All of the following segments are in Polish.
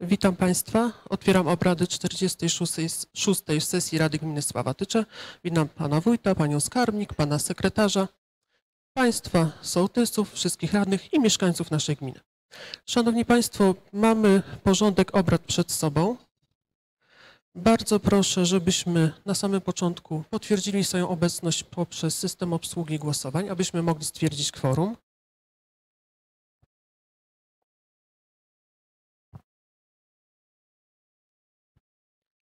Witam Państwa. Otwieram obrady 46. szóstej sesji Rady Gminy Sławatycze. Witam Pana Wójta, Panią Skarbnik, Pana Sekretarza, Państwa, sołtysów, wszystkich radnych i mieszkańców naszej gminy. Szanowni Państwo, mamy porządek obrad przed sobą. Bardzo proszę, żebyśmy na samym początku potwierdzili swoją obecność poprzez system obsługi głosowań, abyśmy mogli stwierdzić kworum.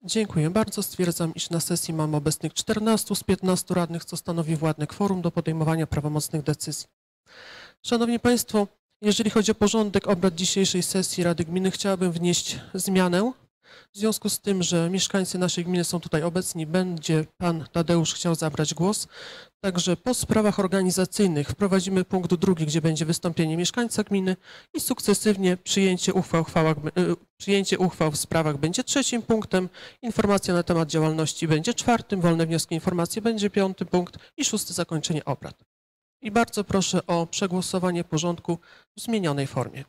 Dziękuję bardzo. Stwierdzam, iż na sesji mamy obecnych 14 z 15 radnych, co stanowi władne kworum do podejmowania prawomocnych decyzji. Szanowni Państwo, jeżeli chodzi o porządek obrad dzisiejszej sesji Rady Gminy, chciałabym wnieść zmianę. W związku z tym, że mieszkańcy naszej gminy są tutaj obecni, będzie Pan Tadeusz chciał zabrać głos. Także po sprawach organizacyjnych wprowadzimy punkt drugi, gdzie będzie wystąpienie mieszkańca gminy i sukcesywnie przyjęcie uchwał, y, przyjęcie uchwał w sprawach będzie trzecim punktem, informacja na temat działalności będzie czwartym, wolne wnioski informacje będzie piąty punkt i szósty zakończenie obrad. I bardzo proszę o przegłosowanie porządku w zmienionej formie.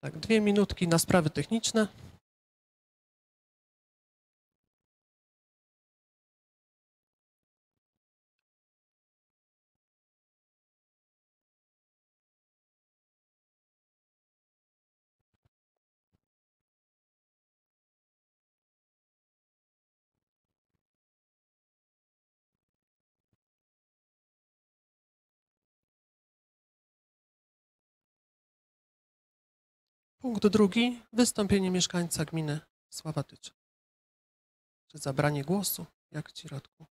Tak, dwie minutki na sprawy techniczne. Punkt drugi. Wystąpienie mieszkańca gminy Sławatycze. Czy zabranie głosu? Jak Ci, Radku?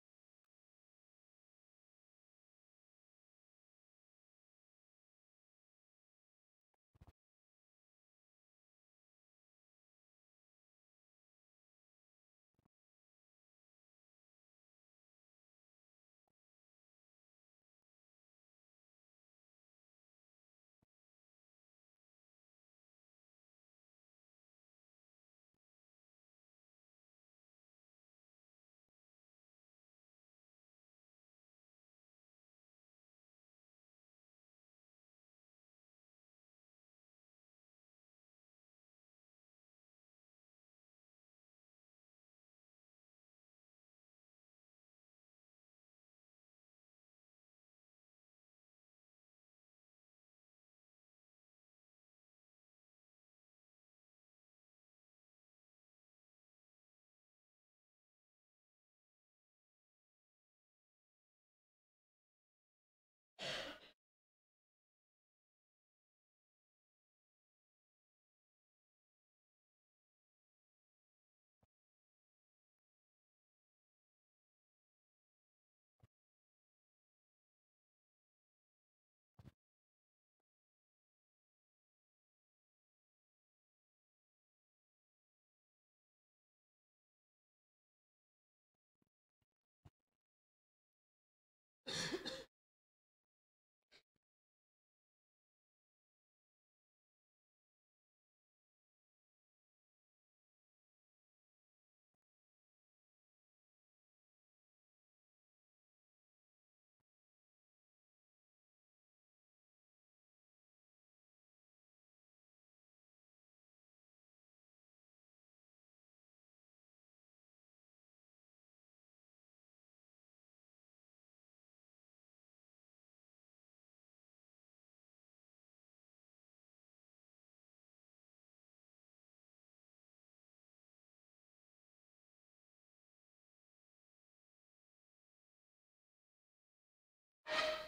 you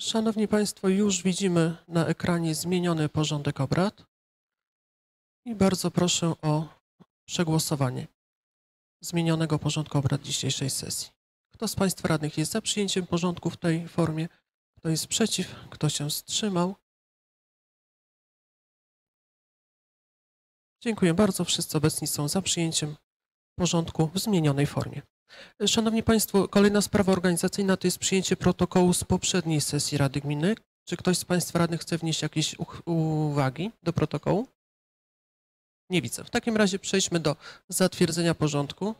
Szanowni Państwo, już widzimy na ekranie zmieniony porządek obrad i bardzo proszę o przegłosowanie zmienionego porządku obrad dzisiejszej sesji. Kto z Państwa radnych jest za przyjęciem porządku w tej formie? Kto jest przeciw? Kto się wstrzymał? Dziękuję bardzo. Wszyscy obecni są za przyjęciem porządku w zmienionej formie. Szanowni Państwo, kolejna sprawa organizacyjna to jest przyjęcie protokołu z poprzedniej sesji Rady Gminy. Czy ktoś z Państwa radnych chce wnieść jakieś uwagi do protokołu? Nie widzę. W takim razie przejdźmy do zatwierdzenia porządku.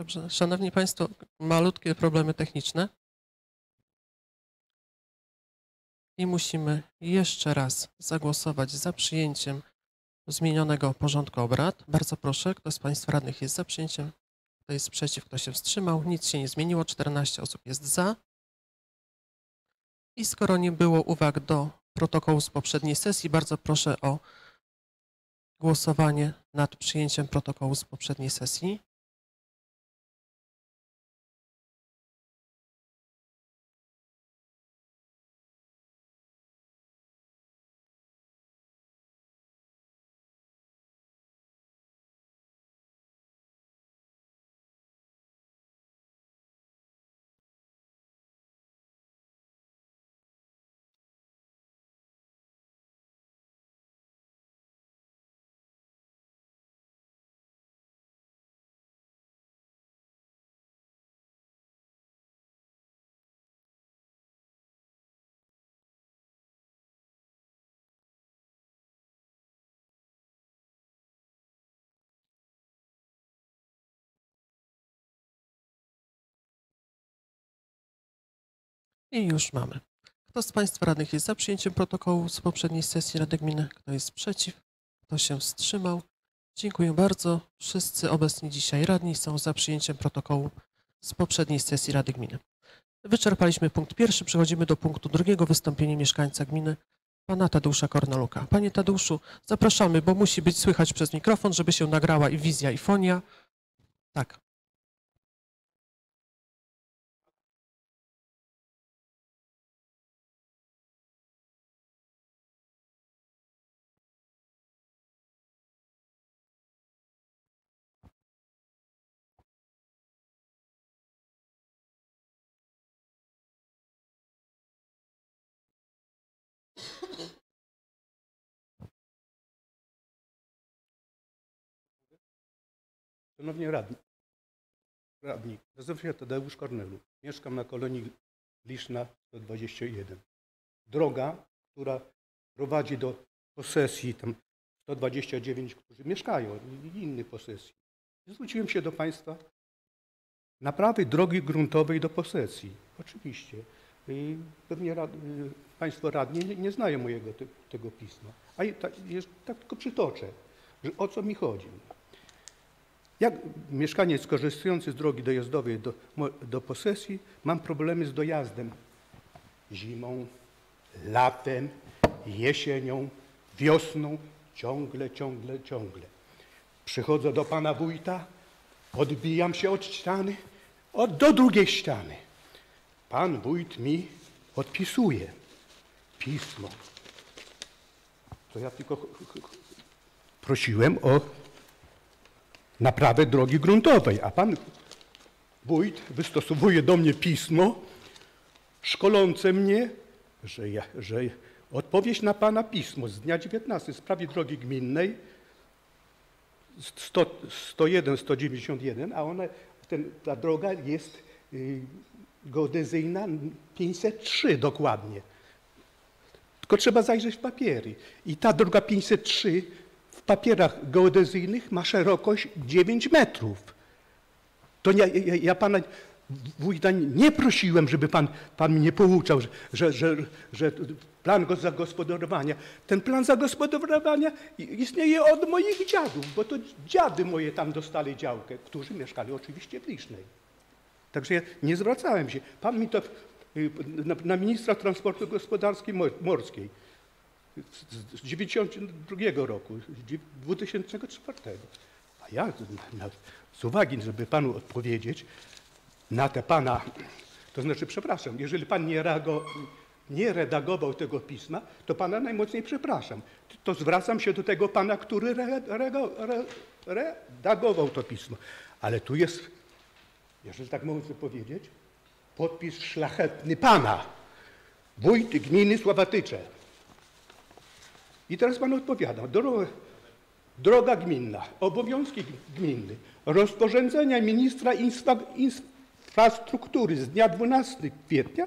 Dobrze, Szanowni Państwo, malutkie problemy techniczne. I musimy jeszcze raz zagłosować za przyjęciem zmienionego porządku obrad. Bardzo proszę, kto z Państwa radnych jest za przyjęciem, kto jest przeciw, kto się wstrzymał. Nic się nie zmieniło, 14 osób jest za. I skoro nie było uwag do protokołu z poprzedniej sesji, bardzo proszę o głosowanie nad przyjęciem protokołu z poprzedniej sesji. I już mamy. Kto z Państwa radnych jest za przyjęciem protokołu z poprzedniej sesji Rady Gminy? Kto jest przeciw? Kto się wstrzymał? Dziękuję bardzo. Wszyscy obecni dzisiaj radni są za przyjęciem protokołu z poprzedniej sesji Rady Gminy. Wyczerpaliśmy punkt pierwszy, przechodzimy do punktu drugiego, wystąpienie mieszkańca gminy, pana Tadeusza Kornaluka. Panie Tadeuszu, zapraszamy, bo musi być słychać przez mikrofon, żeby się nagrała i wizja, i fonia. Tak. Szanowni radni, radni, nazywam się Tadeusz Kornelu. Mieszkam na kolonii Liszna 121. Droga, która prowadzi do posesji, tam 129, którzy mieszkają i innych posesji. Zwróciłem się do Państwa naprawy drogi gruntowej do posesji. Oczywiście. I Pewnie rad, y, Państwo radni nie, nie znają mojego te, tego pisma. A tak, tak tylko przytoczę, że o co mi chodzi. Jak mieszkaniec korzystający z drogi dojazdowej do, do posesji, mam problemy z dojazdem zimą, latem, jesienią, wiosną, ciągle, ciągle, ciągle. Przychodzę do pana wójta, odbijam się od ściany, od, do drugiej ściany. Pan wójt mi odpisuje pismo. To ja tylko prosiłem o naprawę drogi gruntowej, a pan wójt wystosowuje do mnie pismo szkolące mnie, że, ja, że odpowiedź na pana pismo z dnia 19 w sprawie drogi gminnej 100, 101, 191, a ona, ten, ta droga jest y, geodezyjna 503 dokładnie. Tylko trzeba zajrzeć w papiery. I ta droga 503 w papierach geodezyjnych ma szerokość 9 metrów. To ja, ja, ja pana wójta nie prosiłem, żeby pan, pan mnie pouczał, że, że, że, plan go- zagospodarowania. Ten plan zagospodarowania istnieje od moich dziadów, bo to dziady moje tam dostali działkę, którzy mieszkali oczywiście w Lisznej. Także ja nie zwracałem się. Pan mi to y, na, na ministra transportu gospodarskiej mor- morskiej z- z 92 roku, dziew- 2004. A ja z uwagi, żeby panu odpowiedzieć na te pana, to znaczy przepraszam, jeżeli pan nie, reago, nie redagował tego pisma, to pana najmocniej przepraszam. To zwracam się do tego pana, który re, rego- re, redagował to pismo. Ale tu jest, jeżeli tak mogę powiedzieć, podpis szlachetny pana, wójt gminy Sławatycze. I teraz panu odpowiadam. Droga, droga gminna, obowiązki gminny, rozporządzenia ministra infra- infrastruktury z dnia 12 kwietnia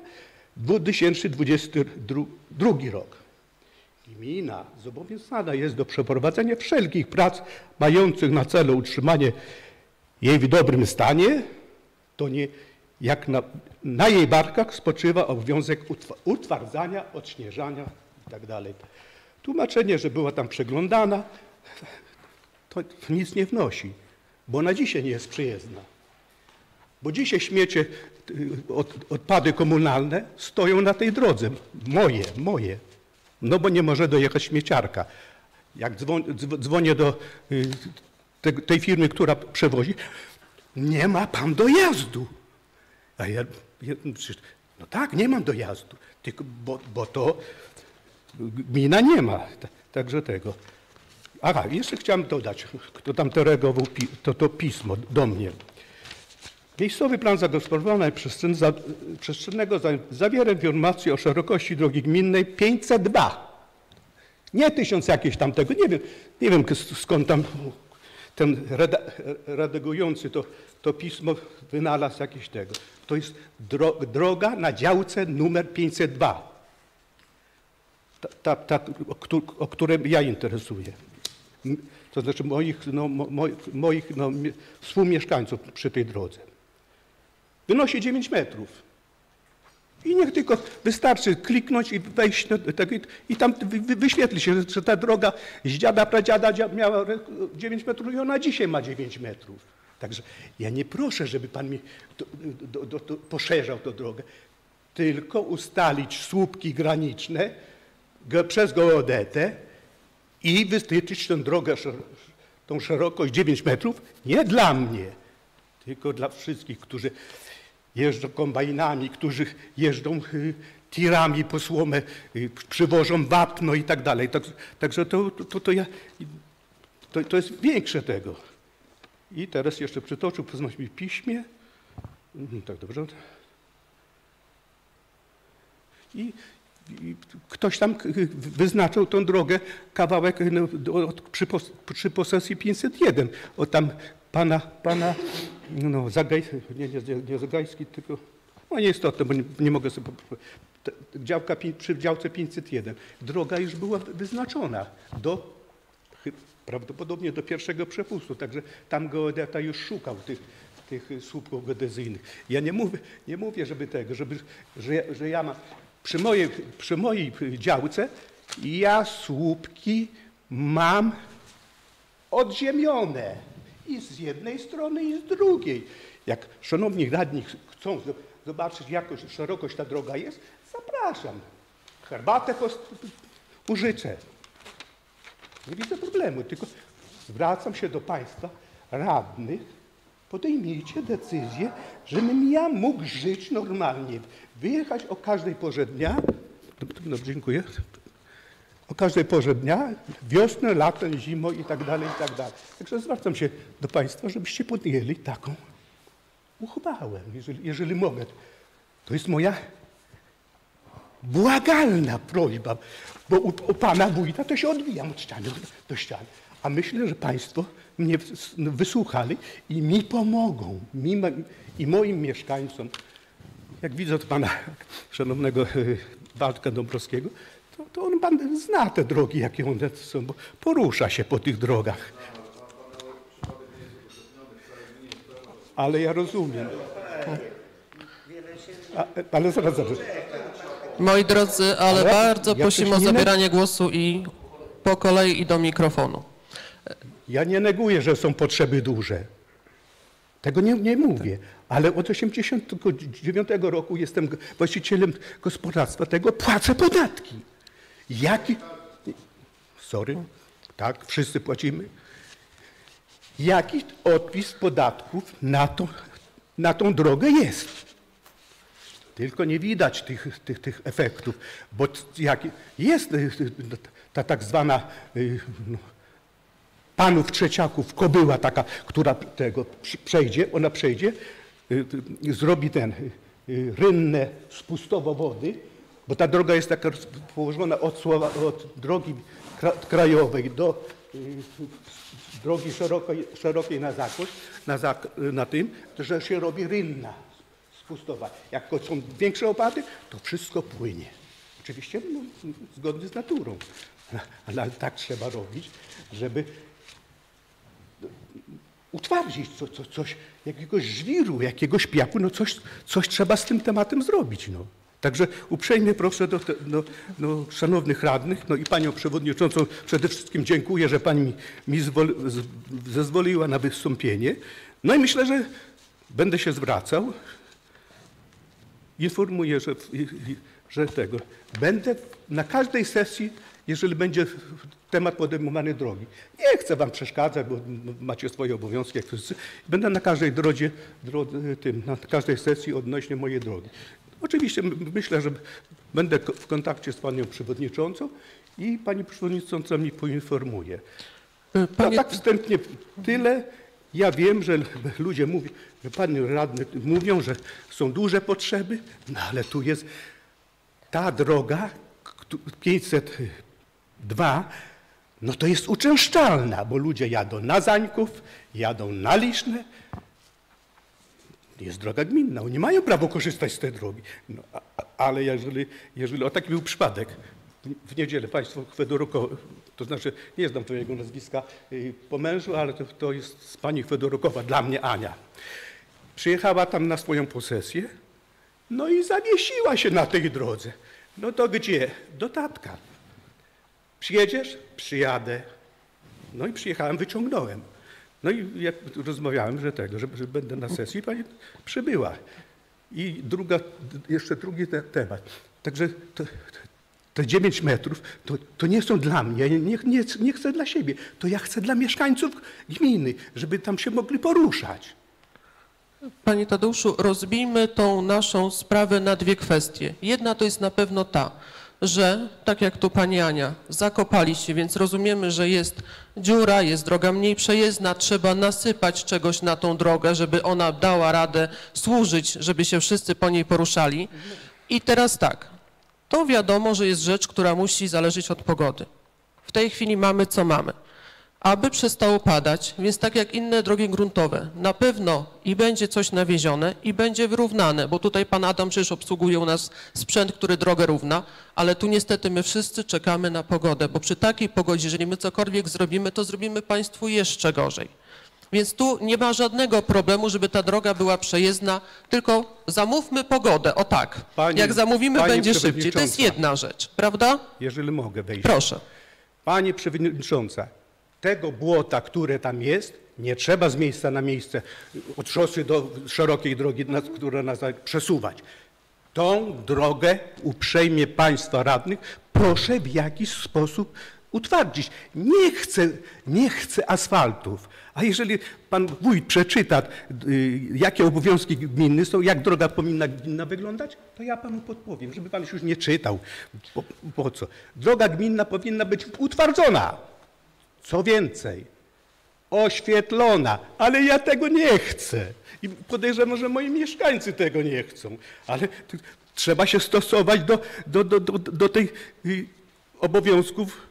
2022 rok. Gmina zobowiązana jest do przeprowadzenia wszelkich prac mających na celu utrzymanie jej w dobrym stanie, to nie jak na, na jej barkach spoczywa obowiązek utwa- utwardzania, odśnieżania itd. Tłumaczenie, że była tam przeglądana, to nic nie wnosi, bo na dzisiaj nie jest przyjezdna. Bo dzisiaj śmiecie, y, od, odpady komunalne stoją na tej drodze. Moje, moje. No bo nie może dojechać śmieciarka. Jak dzwon, dzw- dzwonię do y, te, tej firmy, która przewozi, nie ma pan dojazdu. A ja, ja przecież, no tak, nie mam dojazdu, tylko, bo, bo to gmina nie ma. Ta- Także tego. Aha, jeszcze chciałem dodać, kto tam teregował to, to pismo do mnie. Miejscowy plan zagospodarowania przestrzennego za- zawiera informację o szerokości drogi gminnej 502. Nie tysiąc jakieś tam tego, nie wiem, nie wiem skąd tam ten reda, redagujący to, to pismo wynalazł jakieś tego. To jest dro, droga na działce numer 502. Ta, ta, o, któ- o którym ja interesuję. To znaczy moich, no, mo, moich, moich no, mie- współmieszkańców przy tej drodze. Wynosi 9 metrów. I niech tylko wystarczy kliknąć i wejść i, tam wy, wy- wyświetli się, że, ta droga z dziada, pradziada dzia- miała re- 9 metrów i ona dzisiaj ma 9 metrów. Także ja nie proszę, żeby pan mi do, do, do, poszerzał tę drogę, tylko ustalić słupki graniczne przez geodetę i wytyczyć tę drogę, tą szerokość 9 metrów, nie dla mnie, tylko dla wszystkich, którzy jeżdżą kombajnami, którzy jeżdżą y, tirami po słomę, y, przywożą wapno i tak dalej. Tak, także to, to, to, ja, to, to jest większe tego. I teraz jeszcze przytoczył, poznać mi piśmie. Mhm, Tak, dobrze. I ktoś tam wyznaczył tą drogę, kawałek no, przy, przy posesji 501. O tam pana, pana no, Zagaj, nie, nie, nie Zagajski, tylko, no nieistotne, bo nie, nie mogę sobie, działka, przy działce 501. Droga już była wyznaczona do, prawdopodobnie do pierwszego przepustu, także tam geodeta już szukał tych, tych słupków geodezyjnych. Ja nie mówię, nie mówię żeby tego, żeby, że, że ja mam, przy mojej, przy mojej działce ja słupki mam odziemione i z jednej strony i z drugiej. Jak szanowni radni chcą zo- zobaczyć, jaką szerokość ta droga jest, zapraszam. Herbatę użyczę. Nie widzę problemu, tylko zwracam się do Państwa radnych, podejmijcie decyzję, żebym ja mógł żyć normalnie, wyjechać o każdej porze dnia, dobrze, dziękuję, o każdej porze dnia, wiosnę, latem, zimą i tak dalej, i tak dalej. Także zwracam się do Państwa, żebyście podjęli taką uchwałę, jeżeli, jeżeli mogę. To jest moja błagalna prośba, bo u, u Pana wójta to się odbijam od ściany do ściany. A myślę, że Państwo mnie wys- wysłuchali i mi pomogą, mi, i moim mieszkańcom. Jak widzę od Pana szanownego y, Waldka Dąbrowskiego, to, to on pan zna te drogi, jakie one są, bo porusza się po tych drogach. Ale ja rozumiem. A, ale zaraz, zaraz. Moi drodzy, ale, Ale bardzo ja prosimy o zabieranie głosu i po kolei i do mikrofonu. Ja nie neguję, że są potrzeby duże. Tego nie, nie mówię, ale od 89 roku jestem właścicielem gospodarstwa tego, płacę podatki. Jaki... Sorry, tak, wszyscy płacimy. Jaki odpis podatków na, to, na tą drogę jest? Tylko nie widać tych, tych, tych efektów, bo jak jest y, y, ta tak zwana y, no, panów trzeciaków, kobyła taka, która tego przejdzie, ona przejdzie, y, y, zrobi ten y, rynne spustowo wody, bo ta droga jest taka położona od, Słowa, od drogi kra, krajowej do drogi szerokiej, szerokiej na zakos, na, zak, na tym, że się robi rynna spustowa. Jak są większe opady, to wszystko płynie. Oczywiście no, zgodnie z naturą, ale tak trzeba robić, żeby utwardzić co, co, coś, jakiegoś żwiru, jakiegoś piachu, no coś, coś trzeba z tym tematem zrobić. No. Także uprzejmie proszę do, te- do szanownych radnych, no i panią przewodniczącą przede wszystkim dziękuję, że pani mi, mi zwol, z, zezwoliła na wystąpienie. No i myślę, że będę się zwracał. Informuję, że, że tego. Będę na każdej sesji, jeżeli będzie temat podejmowany drogi. Nie chcę wam przeszkadzać, bo macie swoje obowiązki. Jak. Będę na każdej drodze, drodze tym, na każdej sesji odnośnie mojej drogi. Oczywiście myślę, że będę w kontakcie z panią przewodniczącą i pani przewodnicząca mi poinformuje. E, no, panie... No, tak wstępnie tyle. Ja wiem, że ludzie mówią, że pan radny mówią, że są duże potrzeby, no ale tu jest ta droga 500 Dwa, no to jest uczęszczalna, bo ludzie jadą na Zańków, jadą na Liszne. Jest droga gminna, oni mają prawo korzystać z tej drogi. No, ale jeżeli, jeżeli, o taki był przypadek, w niedzielę państwo Kwedoruko, to znaczy nie znam twojego nazwiska y, po mężu, ale to, to jest z pani Kwedorukowa, dla mnie Ania. Przyjechała tam na swoją posesję, no i zawiesiła się na tej drodze. No to gdzie? Do tatka. Przyjedziesz? Przyjadę. No i przyjechałem, wyciągnąłem. No i jak rozmawiałem, że tego, że, że będę na sesji, pani przybyła. I druga, jeszcze drugi te, temat. Także to, te 9 metrów to, to nie są dla mnie, ja nie, nie, nie chcę dla siebie. To ja chcę dla mieszkańców gminy, żeby tam się mogli poruszać. Panie Tadeuszu, rozbijmy tą naszą sprawę na dwie kwestie. Jedna to jest na pewno ta, że tak jak tu pani Ania, zakopaliście, więc rozumiemy, że jest dziura, jest droga mniej przejezdna, trzeba nasypać czegoś na tą drogę, żeby ona dała radę służyć, żeby się wszyscy po niej poruszali. I teraz tak, to wiadomo, że jest rzecz, która musi zależeć od pogody. W tej chwili mamy co mamy. Aby przestało padać, więc tak jak inne drogi gruntowe, na pewno i będzie coś nawiezione i będzie wyrównane, bo tutaj pan Adam przecież obsługuje u nas sprzęt, który drogę równa, ale tu niestety my wszyscy czekamy na pogodę, bo przy takiej pogodzie, jeżeli my cokolwiek zrobimy, to zrobimy państwu jeszcze gorzej. Więc tu nie ma żadnego problemu, żeby ta droga była przejezdna, tylko zamówmy pogodę, o tak. Pani- jak zamówimy, będzie szybciej. To jest jedna rzecz, prawda? Jeżeli mogę wejść. Proszę. Pani Przewodnicząca, tego błota, które tam jest, nie trzeba z miejsca na miejsce od szosy do szerokiej drogi, która nas przesuwać. Tą drogę uprzejmie Państwa radnych proszę w jakiś sposób utwardzić. Nie chcę, nie chcę asfaltów. A jeżeli pan wójt przeczyta, y, jakie obowiązki gminy są, jak droga powinna gminna wyglądać, to ja panu podpowiem, żeby pan już nie czytał. Po, po co? Droga gminna powinna być utwardzona. Co więcej, oświetlona, ale ja tego nie chcę. I podejrzewam, że moi mieszkańcy tego nie chcą. Ale trzeba się stosować do, do, do, do, do tych obowiązków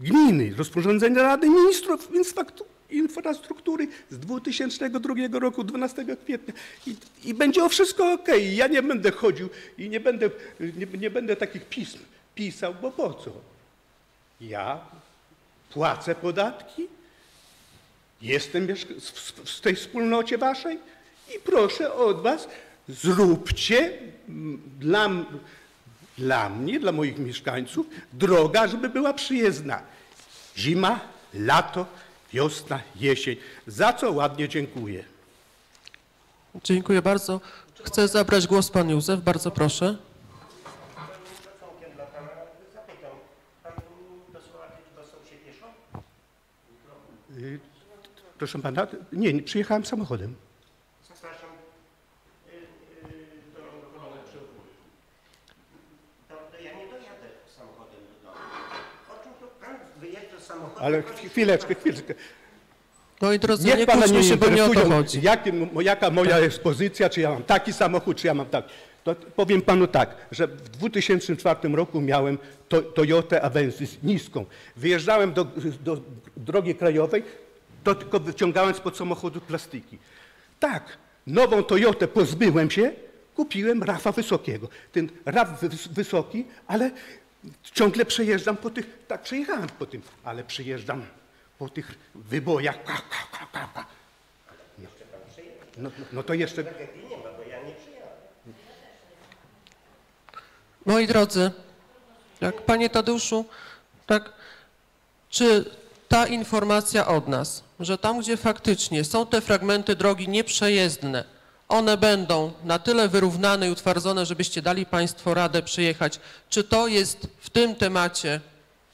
gminy, rozporządzenia Rady Ministrów Infrastruktury z 2002 roku, 12 kwietnia. I, i będzie o wszystko ok. Ja nie będę chodził i nie będę, nie, nie będę takich pism pisał, bo po co? Ja płacę podatki, jestem w- tej wspólnocie waszej i proszę od was, zróbcie dla, dla mnie, dla moich mieszkańców, droga, żeby była przyjezdna. Zima, lato, wiosna, jesień. Za co ładnie dziękuję. Dziękuję bardzo. Chce zabrać głos pan Józef, bardzo proszę. szacunkiem dla pana zapytam, pan do Słowacji czy do Soł się pieszą? Y, Proszę pana, nie, nie, przyjechałem samochodem. Zapraszam y, y, do Kolonii Przełku. To, to ja nie dojadę samochodem do domu. O czym tu pan wyjeżdża samochodem? Ale chwileczkę, chwileczkę. Moi drodzy, nie Niech pana nie się, bo nie o to chodzi. mo- jaka moja jest pozycja, czy ja mam taki samochód, czy ja mam tak. To powiem panu tak, że w 2004 roku miałem to, Toyotę Avensis niską. Wyjeżdżałem do, do drogi krajowej, to tylko wyciągałem spod samochodu plastiki. Tak, nową Toyotę pozbyłem się, kupiłem Rafa Wysokiego. Ten Raf wys- Wysoki, ale ciągle przejeżdżam po tych, tak przejechałem po tym, ale przejeżdżam po tych wybojach. No, no, no to jeszcze Tragedii nie ma, bo ja nie przyjadę. Moi drodzy, tak, panie Tadeuszu, tak, czy ta informacja od nas, że tam, gdzie faktycznie są te fragmenty drogi nieprzejezdne, one będą na tyle wyrównane i utwardzone, żebyście dali państwo radę przyjechać, czy to jest w tym temacie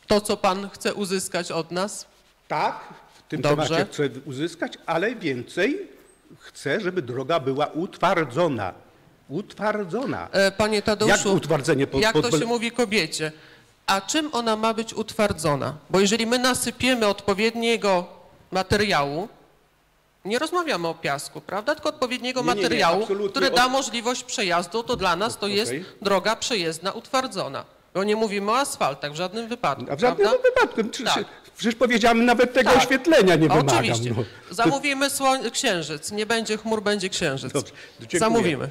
to, co pan chce uzyskać od nas? tak, w tym Dobrze. temacie chcę uzyskać, ale więcej chcę, żeby droga była utwardzona. Utwardzona. E, Panie Tadeuszu, Jak utwardzenie po- jak to się mówi kobiecie? A czym ona ma być utwardzona? Bo jeżeli my nasypiemy odpowiedniego materiału, nie rozmawiamy o piasku, prawda? Tylko odpowiedniego Nie, nie, nie, materiału, absolutnie który da możliwość przejazdu, to dla nas to jest Okej. droga przejezdna utwardzona. Bo nie mówimy o asfaltach w żadnym wypadku, A w żadnym prawda? wypadku. Przecież, Tak. przecież powiedziałem, nawet tego Tak. oświetlenia nie wymagam. Oczywiście. No. Zamówimy słoń- księżyc. Nie będzie chmur, będzie księżyc. Dobrze, dziękuję. Zamówimy.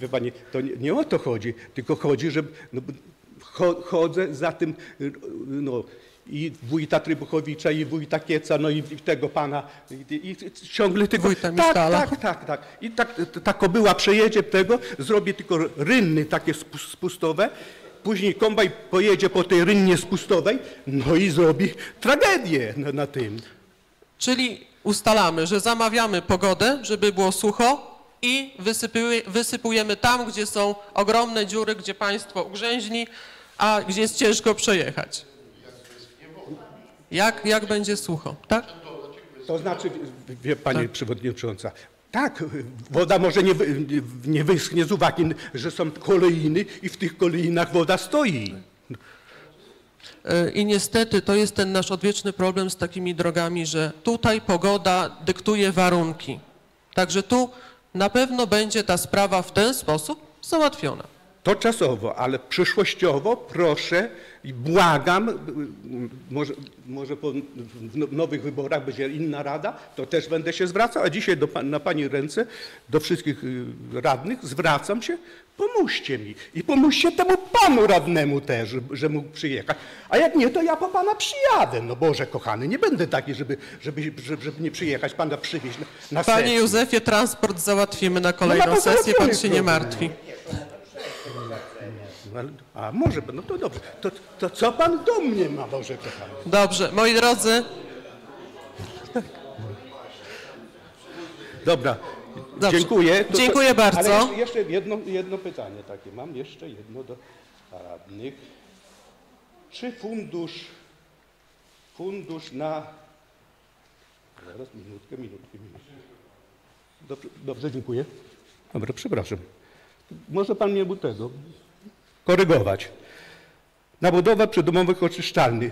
Wie pani, to nie, nie o to chodzi, tylko chodzi, że no, cho, chodzę za tym no, i wójta Trybuchowicza, i wójta Kieca, no i, i tego pana, i, i, i ciągle tylko... Wójta tak, tak, tak, tak. I tak, ta kobyła przejedzie tego, zrobi tylko rynny takie spu- spustowe, później kombaj pojedzie po tej rynnie spustowej, no i zrobi tragedię na, na tym. Czyli ustalamy, że zamawiamy pogodę, żeby było sucho i wysypuje, wysypujemy tam, gdzie są ogromne dziury, gdzie państwo ugrzęźni, a gdzie jest ciężko przejechać. Jak, jak będzie sucho, tak? To znaczy, wie pani przewodnicząca, tak, woda może nie, nie wyschnie z uwagi, że są kolejny i w tych kolejnach woda stoi. E, I niestety to jest ten nasz odwieczny problem z takimi drogami, że tutaj pogoda dyktuje warunki. Także tu na pewno będzie ta sprawa w ten sposób załatwiona. To czasowo, ale przyszłościowo proszę i błagam, y, y, może, może po w no- nowych wyborach będzie inna rada, to też będę się zwracał, a dzisiaj do, na pani ręce, do wszystkich y, radnych zwracam się, pomóżcie mi i pomóżcie temu panu radnemu też, że mógł przyjechać. A jak nie, to ja po pana przyjadę. No Boże kochany, nie będę taki, żeby, żeby, żeby, żeby nie przyjechać, pana przywieźć na, na Panie sesję. Józefie, transport załatwimy na kolejną No na to sesję, pan się nie martwi. A może, no to dobrze. To, to co pan do mnie ma, Boże kochany? Dobrze, moi drodzy, Dobra, Dobrze. dziękuję. To- Dziękuję bardzo. Ale jeszcze, jeszcze jedno, jedno pytanie takie mam, jeszcze jedno do radnych. Czy fundusz, fundusz na... Zaraz, minutkę, minutkę, minutkę. Dobrze, dobrze, dziękuję. Dobra, przepraszam. Może pan mnie był tego korygować. Na budowę przydomowych oczyszczalni.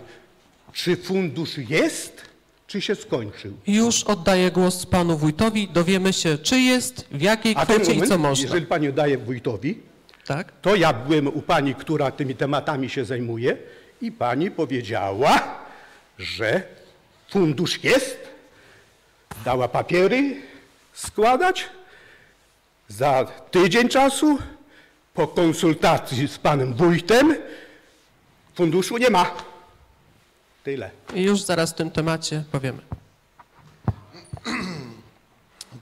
Czy fundusz jest, czy się skończył? już oddaję głos panu wójtowi. Dowiemy się, czy jest, w jakiej A kwocie i co można. jeżeli pani daje wójtowi, Tak? to ja byłem u pani, która tymi tematami się zajmuje i pani powiedziała, że fundusz jest, dała papiery składać, za tydzień czasu, po konsultacji z panem wójtem, funduszu nie ma. Tyle. I już zaraz w tym temacie powiemy.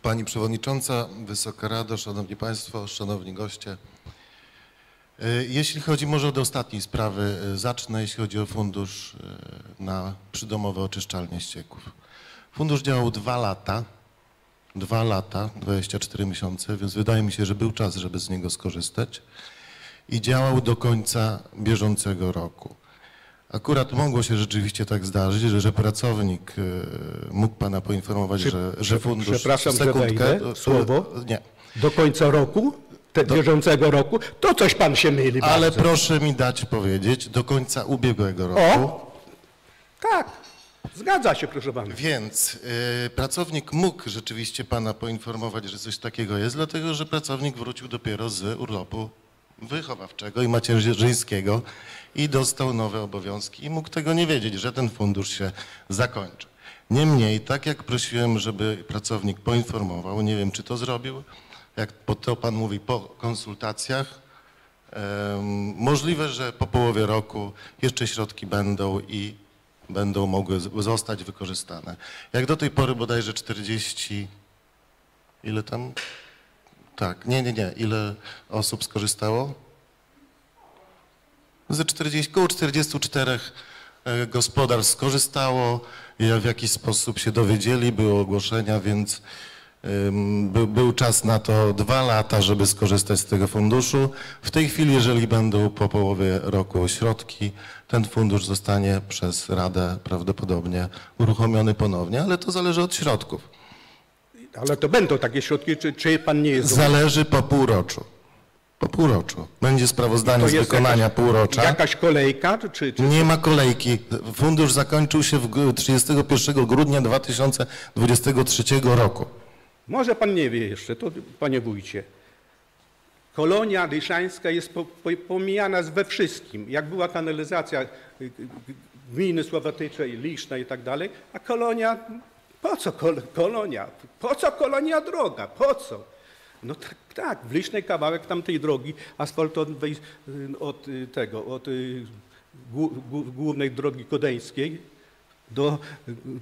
Pani Przewodnicząca, Wysoka Rado, Szanowni Państwo, Szanowni Goście. E, Jeśli chodzi może od ostatniej sprawy, e, zacznę, jeśli chodzi o fundusz e, na przydomowe oczyszczalnie ścieków. Fundusz działał dwa lata dwa lata, 24 miesiące, więc wydaje mi się, że był czas, żeby z niego skorzystać i działał do końca bieżącego roku. Akurat mogło się rzeczywiście tak zdarzyć, że, że pracownik e, mógł pana poinformować, że, że fundusz... przepraszam, że sekundkę, wejdę, e, słowo. Nie. Do końca roku, te, bieżącego roku, to coś pan się myli Ale bardzo. proszę mi dać powiedzieć, do końca ubiegłego roku. O! Tak, zgadza się, proszę pana. Więc y, pracownik mógł rzeczywiście pana poinformować, że coś takiego jest, dlatego że pracownik wrócił dopiero z urlopu wychowawczego i macierzyńskiego i dostał nowe obowiązki i mógł tego nie wiedzieć, że ten fundusz się zakończy. Niemniej, tak jak prosiłem, żeby pracownik poinformował, nie wiem, czy to zrobił, jak to pan mówi, po konsultacjach, Możliwe, że po połowie roku jeszcze środki będą i będą mogły zostać wykorzystane. Jak do tej pory bodajże 40, ile tam? Tak, nie, nie, nie. Ile osób skorzystało? Ze 40, około 44 e, gospodarstw skorzystało, w jakiś sposób się dowiedzieli, były ogłoszenia, więc ym, był, czas na to dwa lata, żeby skorzystać z tego funduszu. W tej chwili, jeżeli będą po połowie roku środki, ten fundusz zostanie przez Radę prawdopodobnie uruchomiony ponownie, ale to zależy od środków. Ale to będą takie środki, czy, czy pan nie jest... Zależy po półroczu. Po półroczu. Będzie sprawozdanie z wykonania jakaś- półrocza. Jakaś kolejka, czy... czy Nie ma kolejki. Fundusz zakończył się w gr- 31 grudnia 2023 roku. Może pan nie wie jeszcze, to panie wójcie. Kolonia Dyszańska jest po, po, pomijana we wszystkim. Jak była kanalizacja y, y, gminy Sławatyczej, Liszna i tak dalej, a kolonia, po co kol, kolonia? Po co kolonia droga? Po co? No tak, tak, w Lisznej kawałek tamtej drogi asfaltowej y, od tego, od głównej drogi kodeńskiej do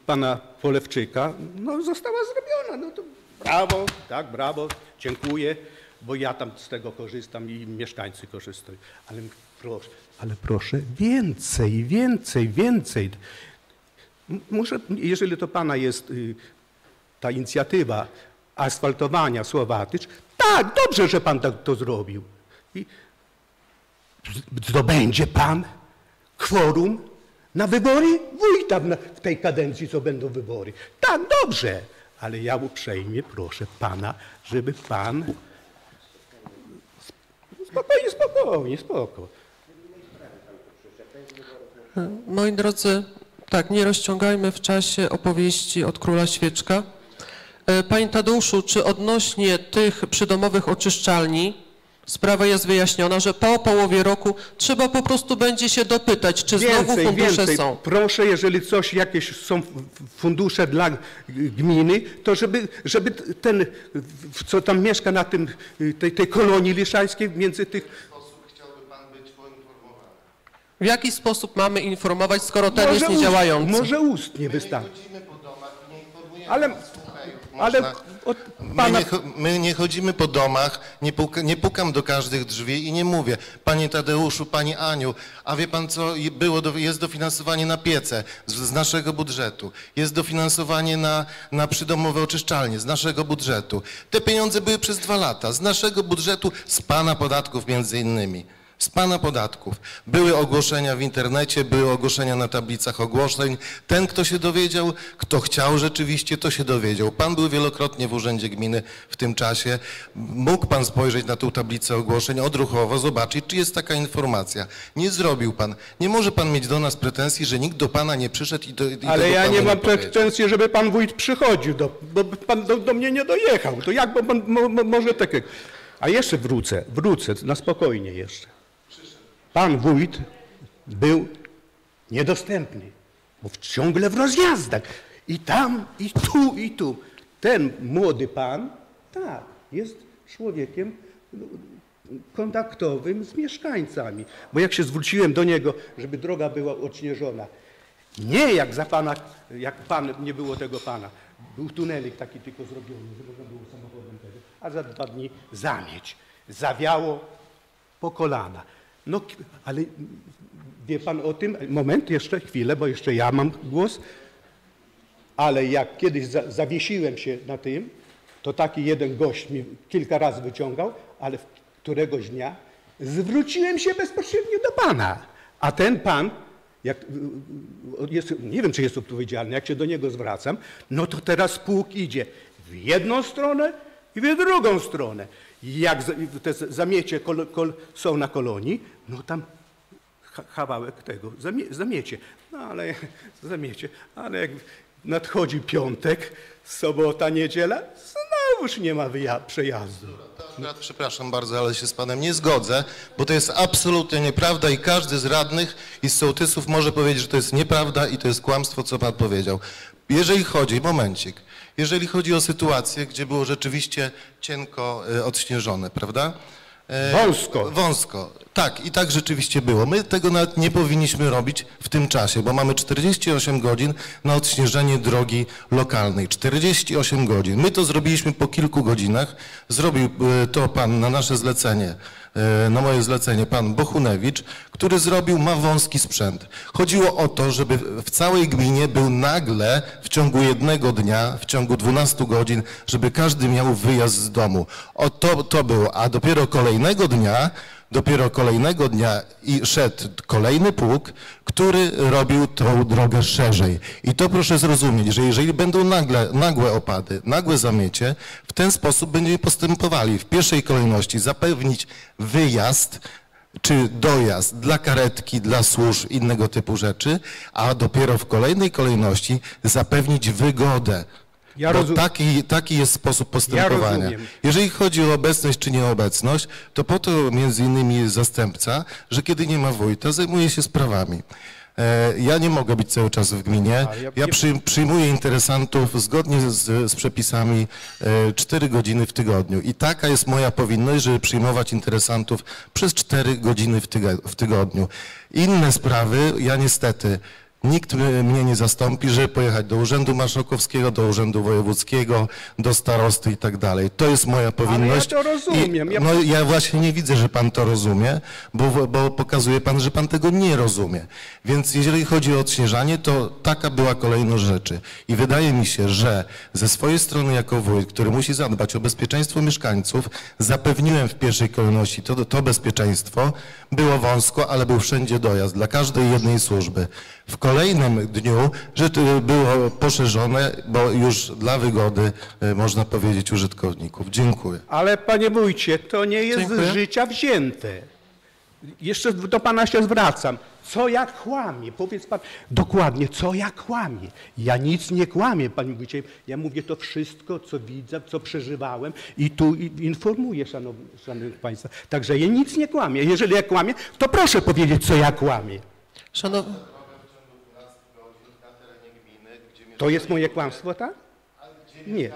pana Polewczyka, no została zrobiona. No to brawo, tak, brawo, dziękuję, bo ja tam z tego korzystam i mieszkańcy korzystają. Ale proszę, ale proszę więcej, więcej, więcej. M- Może, jeżeli to pana jest y, ta inicjatywa asfaltowania Słowatycz, tak, dobrze, że pan tak to zrobił. I zdobędzie pan kworum na wybory wójta w, w tej kadencji, co będą wybory. Tak, dobrze, ale ja uprzejmie proszę pana, żeby pan spokojnie, spokojnie, spoko. Moi drodzy, tak, nie rozciągajmy w czasie opowieści od Króla Świeczka. E, Panie Tadeuszu, czy odnośnie tych przydomowych oczyszczalni sprawa jest wyjaśniona, że po połowie roku trzeba po prostu będzie się dopytać, czy znowu Więcej, fundusze więcej. są. Proszę, jeżeli coś, jakieś są fundusze dla gminy, to żeby, żeby ten, co tam mieszka na tym, tej, tej kolonii liszańskiej, między tych Chciałby pan być poinformowany. W jaki sposób mamy informować, skoro ten jest ust- niedziałający? Może ustnie wystarczy. Ale, ale Od My pana... nie, cho- my nie chodzimy po domach, nie, puka, nie pukam do każdych drzwi i nie mówię, panie Tadeuszu, pani Aniu, a wie pan co, było, do, jest dofinansowanie na piece z, z naszego budżetu, jest dofinansowanie na, na przydomowe oczyszczalnie z naszego budżetu. Te pieniądze były przez dwa lata, z naszego budżetu, z pana podatków między innymi. Z pana podatków. Były ogłoszenia w internecie, były ogłoszenia na tablicach ogłoszeń. Ten, kto się dowiedział, kto chciał rzeczywiście, to się dowiedział. Pan był wielokrotnie w Urzędzie Gminy w tym czasie. Mógł pan spojrzeć na tą tablicę ogłoszeń odruchowo, zobaczyć, czy jest taka informacja. Nie zrobił pan. Nie może pan mieć do nas pretensji, że nikt do pana nie przyszedł i, do, i Ale ja nie mam pretensji, żeby pan wójt przychodził, do, bo pan do, do mnie nie dojechał. To jak bo pan mo, mo, może tak jak... A jeszcze wrócę, wrócę, na spokojnie jeszcze. Pan wójt był niedostępny, bo ciągle w rozjazdach. I tam, i tu, i tu. Ten młody pan, tak, jest człowiekiem no, kontaktowym z mieszkańcami. Bo jak się zwróciłem do niego, żeby droga była odśnieżona, nie jak za pana, jak pan, nie było tego pana. Był tunelik taki tylko zrobiony, można było samochodem tego, a za dwa dni zamieć. Zawiało po kolana. No, ale wie pan o tym? Moment, jeszcze chwilę, bo jeszcze ja mam głos. Ale jak kiedyś za, zawiesiłem się na tym, to taki jeden gość mnie kilka razy wyciągał, ale któregoś dnia zwróciłem się bezpośrednio do pana. A ten pan, jak, jest, nie wiem czy jest odpowiedzialny, jak się do niego zwracam, no to teraz pług idzie w jedną stronę i w drugą stronę. Jak te zamiecie kol, kol, są na kolonii, no tam kawałek tego zamie, zamiecie. No ale zamiecie, ale jak nadchodzi piątek, sobota, niedziela, znowuż nie ma przejazdu. Przepraszam bardzo, ale się z panem nie zgodzę, bo to jest absolutnie nieprawda i każdy z radnych i z sołtysów może powiedzieć, że to jest nieprawda i to jest kłamstwo, co pan powiedział. Jeżeli chodzi, momencik, jeżeli chodzi o sytuację, gdzie było rzeczywiście cienko e, odśnieżone, prawda? E, Wąsko. Wąsko. Tak, i tak rzeczywiście było. My tego nawet nie powinniśmy robić w tym czasie, bo mamy 48 godzin na odśnieżenie drogi lokalnej. 48 godzin. My to zrobiliśmy po kilku godzinach. Zrobił e, to pan na nasze zlecenie, na moje zlecenie, pan Bochunewicz, który zrobił, ma wąski sprzęt. Chodziło o to, żeby w całej gminie był nagle w ciągu jednego dnia, w ciągu 12 godzin, żeby każdy miał wyjazd z domu. O to, to było, a dopiero kolejnego dnia Dopiero kolejnego dnia i szedł kolejny pług, który robił tą drogę szerzej. I to proszę zrozumieć, że jeżeli będą nagle, nagłe opady, nagłe zamiecie, w ten sposób będziemy postępowali. W pierwszej kolejności zapewnić wyjazd czy dojazd dla karetki, dla służb, innego typu rzeczy, a dopiero w kolejnej kolejności zapewnić wygodę. Ja Bo rozum- taki, taki jest sposób postępowania. rozumiem. Jeżeli chodzi o obecność czy nieobecność, to po to między innymi jest zastępca, że kiedy nie ma wójta, zajmuje się sprawami. E, Ja nie mogę być cały czas w gminie. Ja- Ja przyjmuję interesantów zgodnie z, z przepisami 4 godziny w tygodniu. I taka jest moja powinność, żeby przyjmować interesantów przez 4 godziny w tygodniu. Inne sprawy, ja niestety, nikt mnie nie zastąpi, żeby pojechać do Urzędu Marszałkowskiego, do Urzędu Wojewódzkiego, do starosty i tak dalej. To jest moja powinność. to rozumiem. I, Ja- no ja właśnie nie widzę, że pan to rozumie, bo, bo pokazuje pan, że pan tego nie rozumie. Więc jeżeli chodzi o odśnieżanie, to taka była kolejność rzeczy. I wydaje mi się, że ze swojej strony jako wójt, który musi zadbać o bezpieczeństwo mieszkańców, zapewniłem w pierwszej kolejności to, to bezpieczeństwo. Było wąsko, ale był wszędzie dojazd dla każdej jednej służby. W kolejnym dniu że to było poszerzone, bo już dla wygody, e, można powiedzieć, użytkowników. Dziękuję. Ale panie wójcie, to nie jest Dziękuję. z życia wzięte. Jeszcze do pana się zwracam. Co ja kłamie? Powiedz pan dokładnie, co ja kłamie. Ja nic nie kłamię, panie wójcie. Ja mówię to wszystko, co widzę, co przeżywałem i tu informuję, szanowni, szanowni państwa. Także ja nic nie kłamię. Jeżeli ja kłamię, to proszę powiedzieć, co ja kłamię. Szanow... To jest moje kłamstwo, tak? Nie.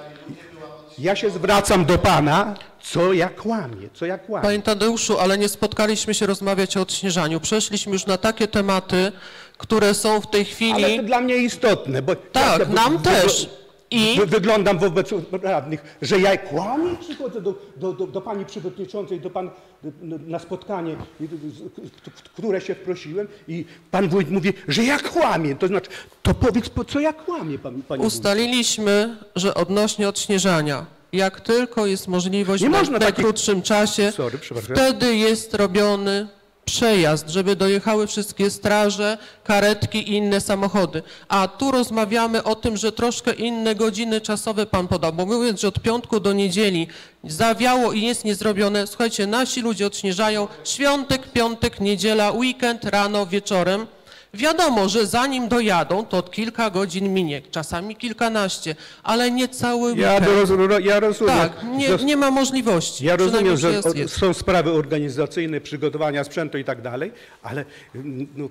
Ja się zwracam do pana, co ja kłamię, co ja kłamię. Panie Tadeuszu, ale nie spotkaliśmy się rozmawiać o odśnieżaniu. Przeszliśmy już na takie tematy, które są w tej chwili... Ale to dla mnie istotne, bo Tak, ja nam wy- też. I- wy- wyglądam wobec radnych, że ja kłamię, przychodzę do, do, do, do pani przewodniczącej, do pan na spotkanie, które się wprosiłem i pan wójt mówi, że ja kłamię. To znaczy, to powiedz, po co ja kłamię, pan, wójt? Ustaliliśmy, że odnośnie odśnieżania, jak tylko jest możliwość Nie w można naj- takich- najkrótszym czasie, Sorry, wtedy jest robiony przejazd, żeby dojechały wszystkie straże, karetki i inne samochody. A tu rozmawiamy o tym, że troszkę inne godziny czasowe pan podał, bo mówiąc, że od piątku do niedzieli zawiało i jest niezrobione, słuchajcie, nasi ludzie odśnieżają świątek, piątek, niedziela, weekend, rano, wieczorem. Wiadomo, że zanim dojadą, to kilka godzin minie, czasami kilkanaście, ale nie cały Ja, weekend. roz, ro- ja rozumiem. Tak, nie, nie ma możliwości. Ja rozumiem, że jest, jest. są sprawy organizacyjne, przygotowania sprzętu i tak dalej, ale mm, no,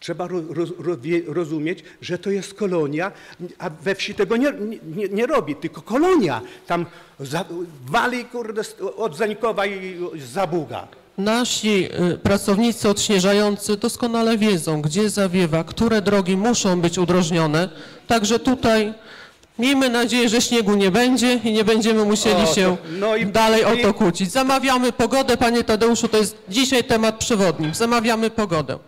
trzeba ro, ro, ro, wie- rozumieć, że to jest kolonia, a we wsi tego nie, nie, nie robi, tylko kolonia. Tam za, wali kurde od Zańkowa i Zabuga. Nasi y, pracownicy odśnieżający doskonale wiedzą, gdzie zawiewa, które drogi muszą być udrożnione. Także tutaj miejmy nadzieję, że śniegu nie będzie i nie będziemy musieli O, się to- no i- dalej o i- to kłócić. Zamawiamy pogodę, panie Tadeuszu, to jest dzisiaj temat przewodni. Zamawiamy pogodę.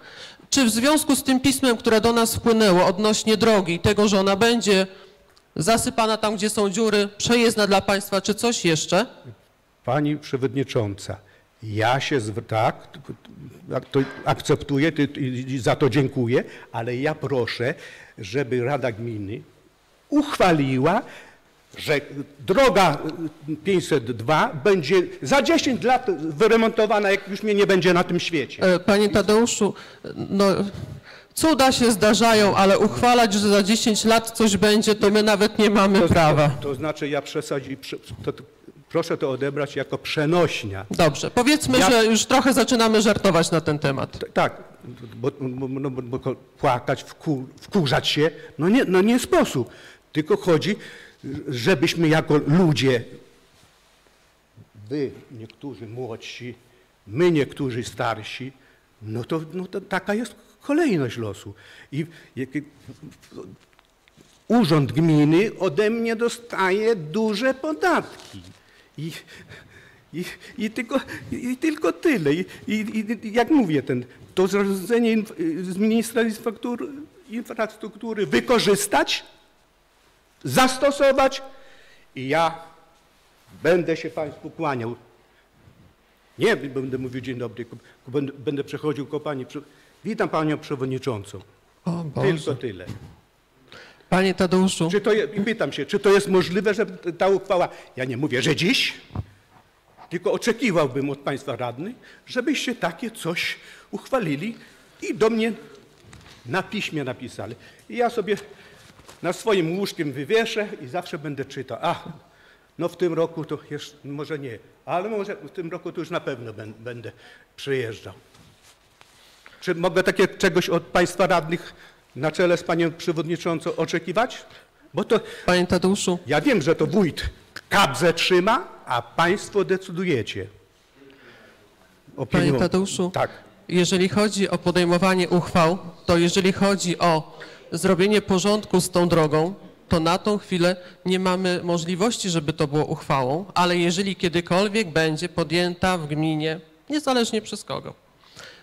Czy w związku z tym pismem, które do nas wpłynęło odnośnie drogi, tego, że ona będzie zasypana tam, gdzie są dziury, przejezdna dla państwa, czy coś jeszcze? Pani przewodnicząca, ja się tak, to akceptuję ty- i za to dziękuję, ale ja proszę, żeby Rada Gminy uchwaliła, że droga 502 będzie za 10 lat wyremontowana, jak już mnie nie będzie na tym świecie. E, Panie Tadeuszu, no cuda się zdarzają, ale uchwalać, że za 10 lat coś będzie, to my nawet nie mamy To, prawa. to, to znaczy ja przesadzi, prze, to, to, proszę to odebrać jako przenośnia. Dobrze, powiedzmy, Ja- że już trochę zaczynamy żartować na ten temat. T- Tak, bo, bo, no, bo, bo płakać, wku, wkurzać się, no nie, no nie sposób. Tylko chodzi, żebyśmy jako ludzie, wy niektórzy młodsi, my niektórzy starsi, no to, no to taka jest kolejność losu. I jak, Urząd Gminy ode mnie dostaje duże podatki. I, i, i, tylko, I tylko tyle. I, i, I jak mówię, ten, to zarządzenie z ministra infrastruktury, wykorzystać, zastosować i ja będę się Państwu kłaniał. Nie będę mówił dzień dobry, będę, będę przechodził ko Pani. prze- Witam Panią Przewodniczącą. O Tylko tyle. Panie Tadeuszu, Czy to je, pytam się, czy to jest możliwe, że ta uchwała, ja nie mówię, że dziś, tylko oczekiwałbym od Państwa radnych, żebyście takie coś uchwalili i do mnie na piśmie napisali. I ja sobie na swoim łóżkiem wywieszę i zawsze będę czytał. A, no w tym roku to jeszcze, może nie, ale może w tym roku to już na pewno będę przyjeżdżał. Czy mogę takie czegoś od Państwa radnych na czele z Panią Przewodniczącą oczekiwać? Bo to panie Tadeuszu, ja wiem, że to wójt kabzę trzyma, a Państwo decydujecie. O panie pieniądze. Tadeuszu, Tak. jeżeli chodzi o podejmowanie uchwał, to jeżeli chodzi o zrobienie porządku z tą drogą, to na tą chwilę nie mamy możliwości, żeby to było uchwałą, ale jeżeli kiedykolwiek będzie podjęta w gminie, niezależnie przez kogo,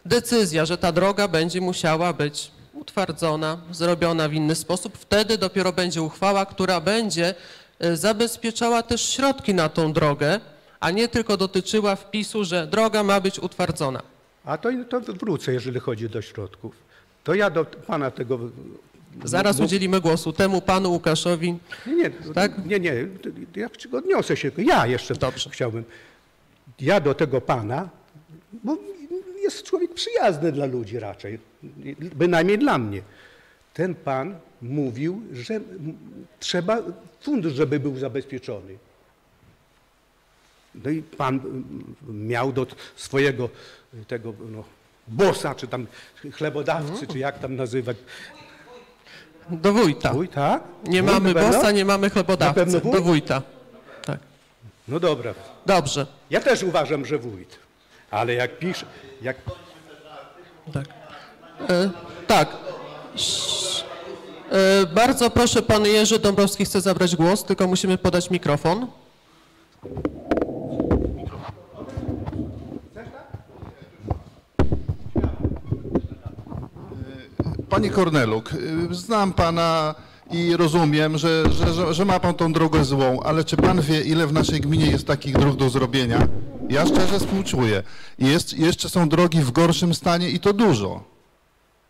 decyzja, że ta droga będzie musiała być utwardzona, zrobiona w inny sposób, wtedy dopiero będzie uchwała, która będzie e, zabezpieczała też środki na tą drogę, a nie tylko dotyczyła wpisu, że droga ma być utwardzona. A to, to wrócę, jeżeli chodzi do środków. To ja do Pana tego... Zaraz bo- udzielimy głosu temu panu Łukaszowi. Nie, nie, Tak? nie, nie, ja odniosę się. Ja jeszcze Dobrze. chciałbym. Ja do tego Pana, bo jest człowiek przyjazny dla ludzi raczej, bynajmniej dla mnie. Ten Pan mówił, że trzeba fundusz, żeby był zabezpieczony. No i Pan m, miał do swojego tego no, bossa, czy tam chlebodawcy, czy jak tam nazywać. Do wójta. Wuj, tak? Nie Wuj, mamy bossa, nie mamy chlebodawcy. wójt? Do wójta. Tak. No dobra. Dobrze. Ja też uważam, że wójt. Ale jak pisze, jak Tak. E, tak. E, bardzo proszę, pan Jerzy Dąbrowski chce zabrać głos, tylko musimy podać mikrofon. Panie Korneluk, y, znam pana i rozumiem, że, że, że, że ma pan tą drogę złą, ale czy pan wie, ile w naszej gminie jest takich dróg do zrobienia? Ja szczerze współczuję. I Jest, jeszcze są drogi w gorszym stanie i to dużo.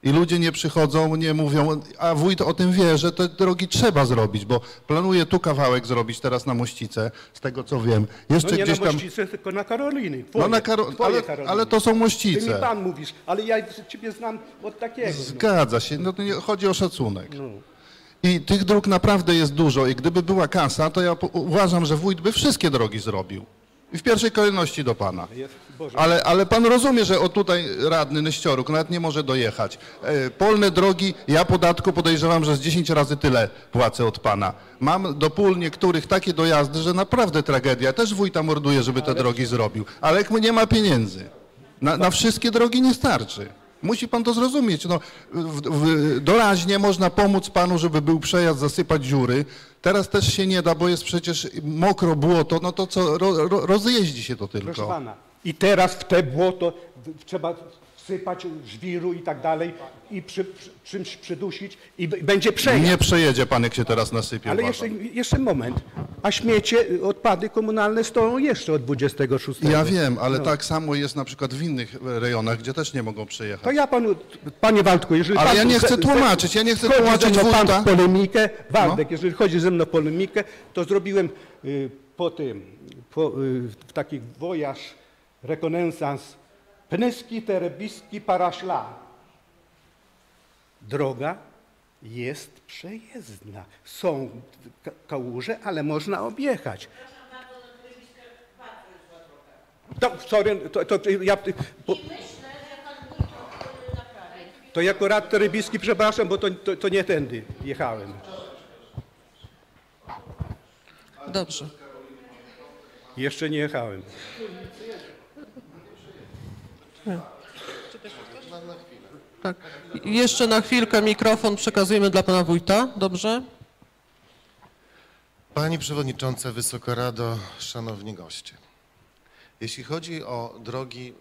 I ludzie nie przychodzą, nie mówią, a wójt o tym wie, że te drogi trzeba zrobić, bo planuje tu kawałek zrobić teraz na Mościcę, z tego co wiem. Jeszcze no nie gdzieś na tam... Mościce, tylko na Karoliny. Twoje, No na Karo... ale, Karoliny. ale to są Ty mi Mościce. pan mówisz, ale ja ciebie znam od takiego. No. Zgadza się, no to nie, chodzi o szacunek. No. I tych dróg naprawdę jest dużo i gdyby była kasa, to ja uważam, że wójt by wszystkie drogi zrobił. I w pierwszej kolejności do pana. Ale, ale pan rozumie, że o tutaj radny Nyścioruk nawet nie może dojechać. E, Polne drogi, ja podatku podejrzewam, że z 10 razy tyle płacę od pana. Mam do pól niektórych takie dojazdy, że naprawdę tragedia. Też wójta morduje, żeby te drogi zrobił. Ale jak mu nie ma pieniędzy, na, na wszystkie drogi nie starczy. Musi pan to zrozumieć. No, w, w, doraźnie można pomóc panu, żeby był przejazd, zasypać dziury. Teraz też się nie da, bo jest przecież mokro błoto, no to co, ro, ro, rozjeździ się to proszę tylko. pana. I teraz w te błoto trzeba wsypać żwiru i tak dalej i przy, przy, czymś przydusić i będzie przejazd. Nie przejedzie pan, jak się teraz nasypie. Ale jeszcze, jeszcze moment. A śmiecie, odpady komunalne stoją jeszcze od 26. Ja wiem, ale No. tak samo jest na przykład w innych rejonach, gdzie też nie mogą przejechać. To ja panu, panie Waldku, jeżeli Ale pan ja nie chcę tłumaczyć, ja nie chcę tłumaczyć ze mną pan wójta. w polemikę, Waldek, No. jeżeli chodzi ze mną polemikę, to zrobiłem y, po tym, po, y, w taki wojaż, rekonesans, pnyski, terebiski, paraśla. Droga jest przejezdna. Są ka- kałuże, ale można objechać. To, sorry, to, to, ja, po, to jako radca rybiski, przepraszam, bo to, to, to nie tędy jechałem. Dobrze. Jeszcze nie jechałem. Tak. I Jeszcze na chwilkę mikrofon przekazujemy dla pana wójta. Dobrze? Pani Przewodnicząca, Wysoka Rado, Szanowni Goście. Jeśli chodzi o drogi,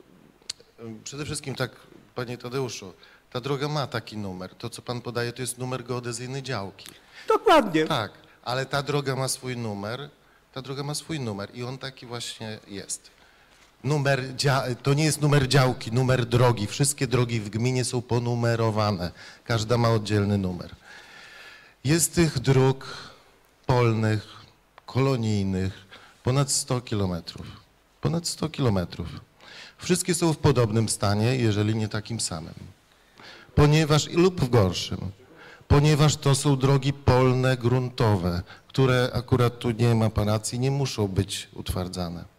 przede wszystkim tak, Panie Tadeuszu, ta droga ma taki numer. To, co Pan podaje, to jest numer geodezyjny działki. Dokładnie. Tak, ale ta droga ma swój numer, ta droga ma swój numer i on taki właśnie jest. Numer, to nie jest numer działki, numer drogi. Wszystkie drogi w gminie są ponumerowane. Każda ma oddzielny numer. Jest tych dróg polnych, kolonijnych ponad 100 kilometrów. Ponad 100 kilometrów. Wszystkie są w podobnym stanie, jeżeli nie takim samym. Ponieważ, lub w gorszym, ponieważ to są drogi polne, gruntowe, które akurat tu nie ma panacji, nie muszą być utwardzane.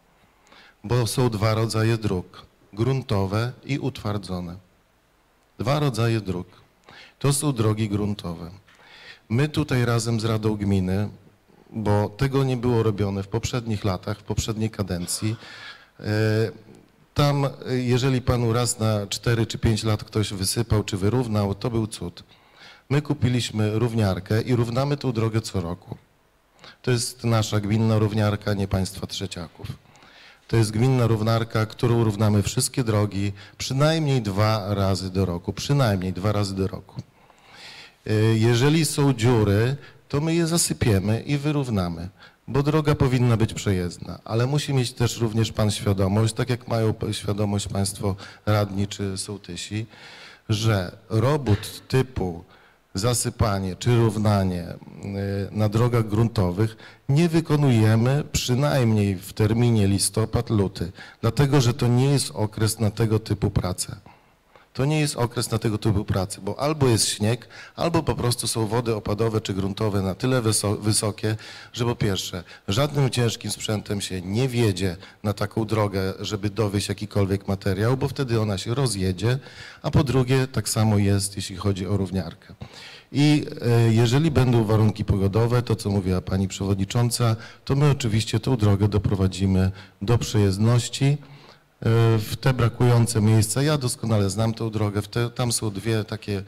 Bo są dwa rodzaje dróg, gruntowe i utwardzone. Dwa rodzaje dróg. To są drogi gruntowe. My tutaj razem z Radą Gminy, bo tego nie było robione w poprzednich latach, w poprzedniej kadencji, e, tam, jeżeli panu raz na 4 czy 5 lat ktoś wysypał czy wyrównał, to był cud. My kupiliśmy równiarkę i równamy tą drogę co roku. To jest nasza gminna równiarka, nie państwa trzeciaków. To jest gminna równarka, którą równamy wszystkie drogi przynajmniej dwa razy do roku. Przynajmniej dwa razy do roku. Y, Jeżeli są dziury, to my je zasypiemy i wyrównamy, bo droga powinna być przejezdna, ale musi mieć też również Pan świadomość, tak jak mają świadomość Państwo radni czy sołtysi, że robót typu zasypanie czy równanie y, na drogach gruntowych nie wykonujemy przynajmniej w terminie listopad-luty, dlatego że to nie jest okres na tego typu pracę. To nie jest okres na tego typu pracy, bo albo jest śnieg, albo po prostu są wody opadowe czy gruntowe na tyle wyso- wysokie, że po pierwsze, żadnym ciężkim sprzętem się nie wiedzie na taką drogę, żeby dowieść jakikolwiek materiał, bo wtedy ona się rozjedzie, a po drugie, tak samo jest, jeśli chodzi o równiarkę. I e, jeżeli będą warunki pogodowe, to co mówiła Pani Przewodnicząca, to my oczywiście tą drogę doprowadzimy do przejezdności w te brakujące miejsca. Ja doskonale znam tę drogę. Te, tam są dwie takie e,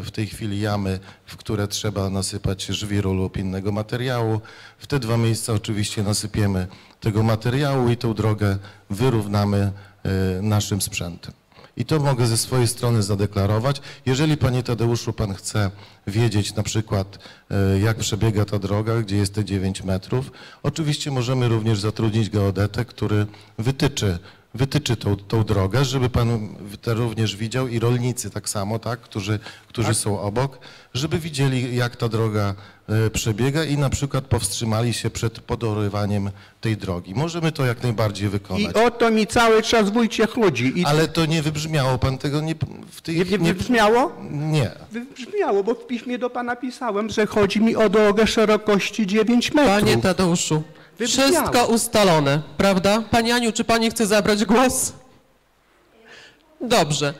w tej chwili jamy, w które trzeba nasypać żwiru lub innego materiału. W te dwa miejsca oczywiście nasypiemy tego materiału i tą drogę wyrównamy e, naszym sprzętem. I to mogę ze swojej strony zadeklarować. Jeżeli Panie Tadeuszu, Pan chce wiedzieć na przykład, e, jak przebiega ta droga, gdzie jest te 9 metrów, oczywiście możemy również zatrudnić geodetę, który wytyczy wytyczy tą, tą drogę, żeby pan to również widział i rolnicy tak samo, tak, którzy, którzy są obok, żeby widzieli jak ta droga e, przebiega i na przykład powstrzymali się przed podorywaniem tej drogi. Możemy to jak najbardziej I wykonać. o to mi cały czas wójcie chodzi. I Ale to nie wybrzmiało, pan tego nie w tej nie, nie, nie brzmiało? nie. Wybrzmiało, bo w piśmie do pana pisałem, że chodzi mi o drogę szerokości 9 metrów. Panie Tadeuszu, Wybrzmiało. wszystko ustalone, prawda? Pani Aniu, czy pani chce zabrać głos? Dobrze.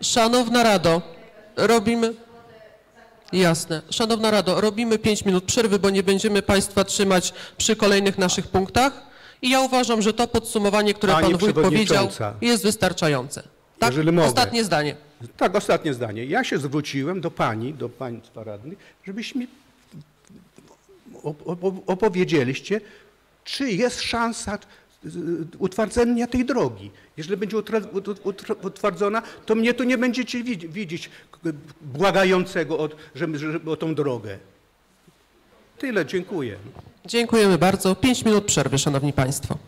Szanowna Rado, robimy... Jasne. Szanowna Rado, robimy 5 minut przerwy, bo nie będziemy Państwa trzymać przy kolejnych naszych punktach. I ja uważam, że to podsumowanie, które Pani Pan Wójt powiedział, jest wystarczające. Tak? Jeżeli mogę. Ostatnie zdanie. Tak, ostatnie zdanie. Ja się zwróciłem do pani, do państwa radnych, op- opowiedzieliście, czy jest szansa z- utwardzenia tej drogi. Jeżeli będzie utwardzona, to mnie tu nie będziecie widzi- widzieć błagającego o, żeby, żeby, o tą drogę. Tyle, dziękuję. Dziękujemy bardzo. Pięć minut przerwy, Szanowni Państwo.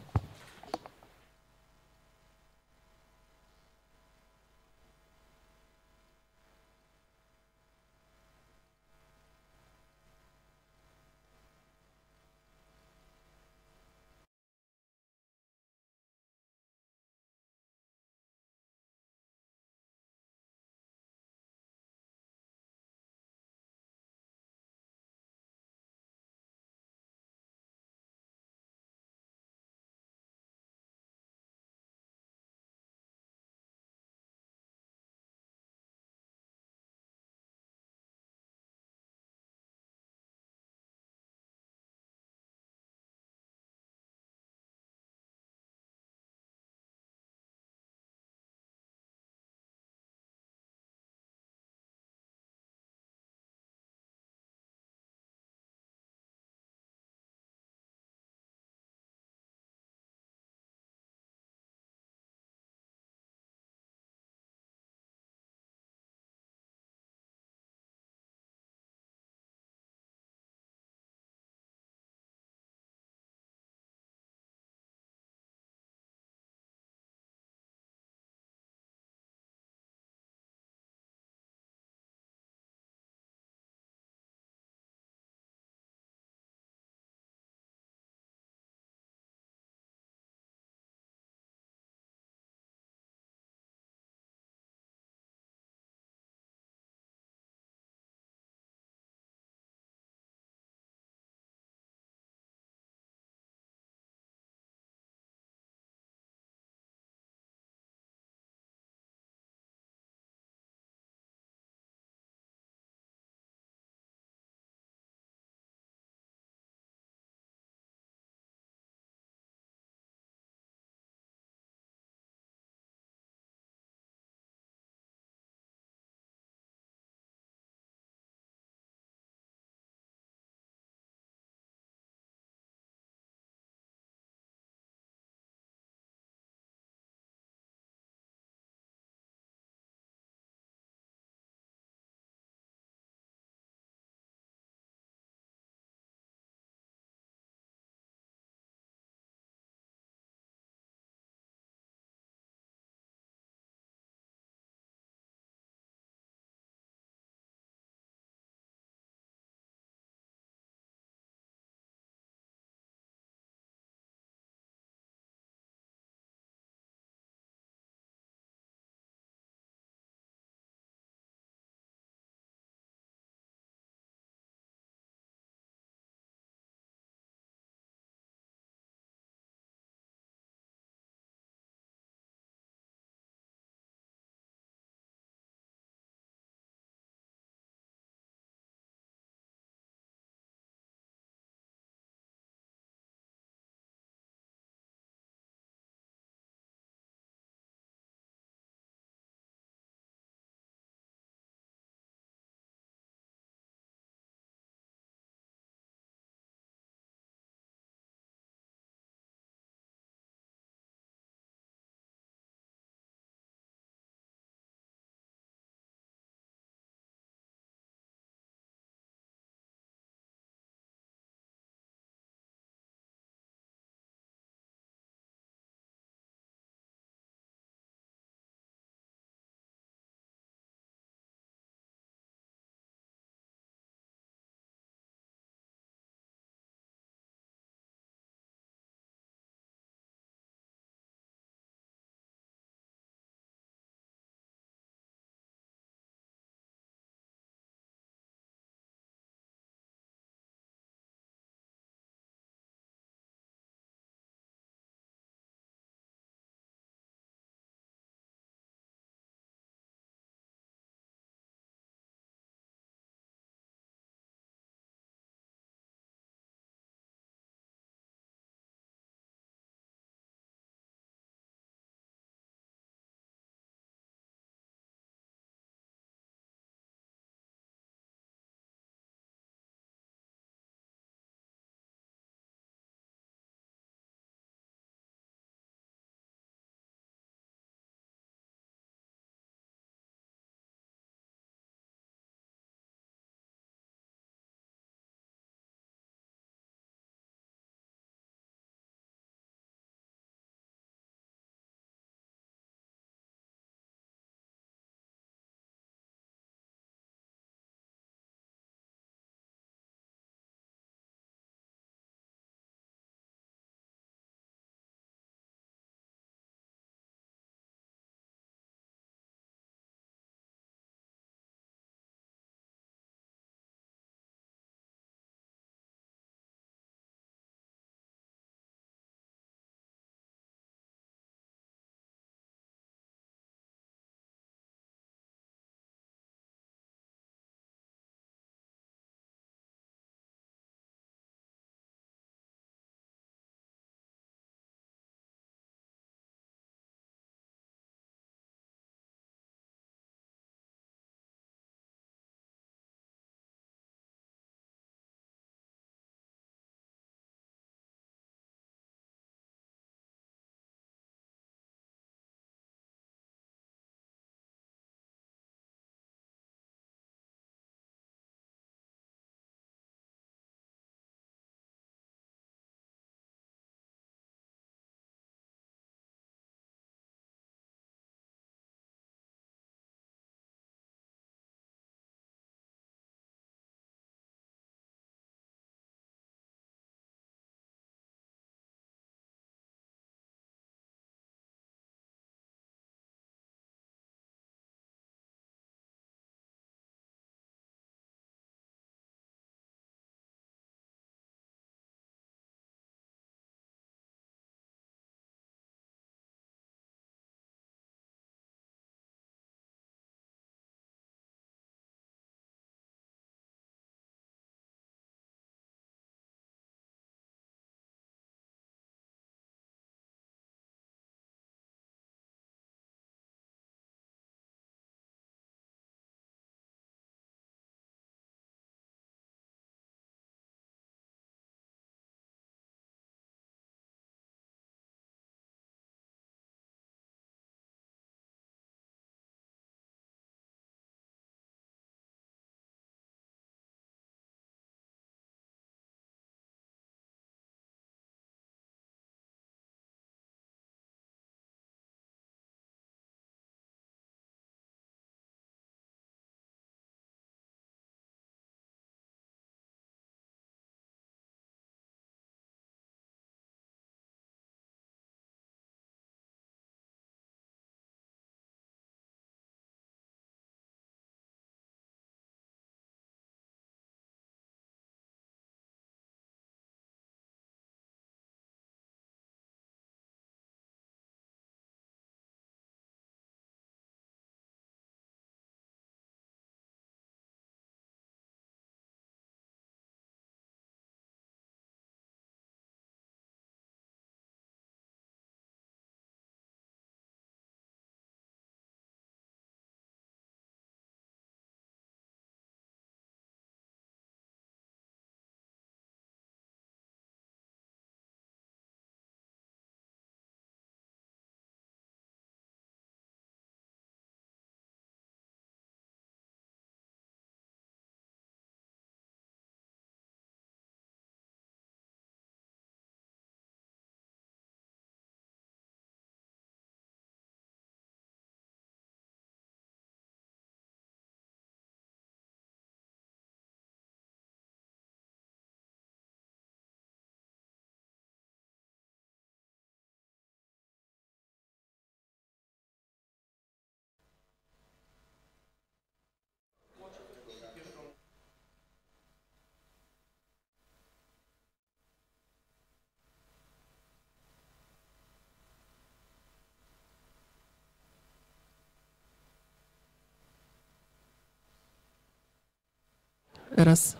Raz.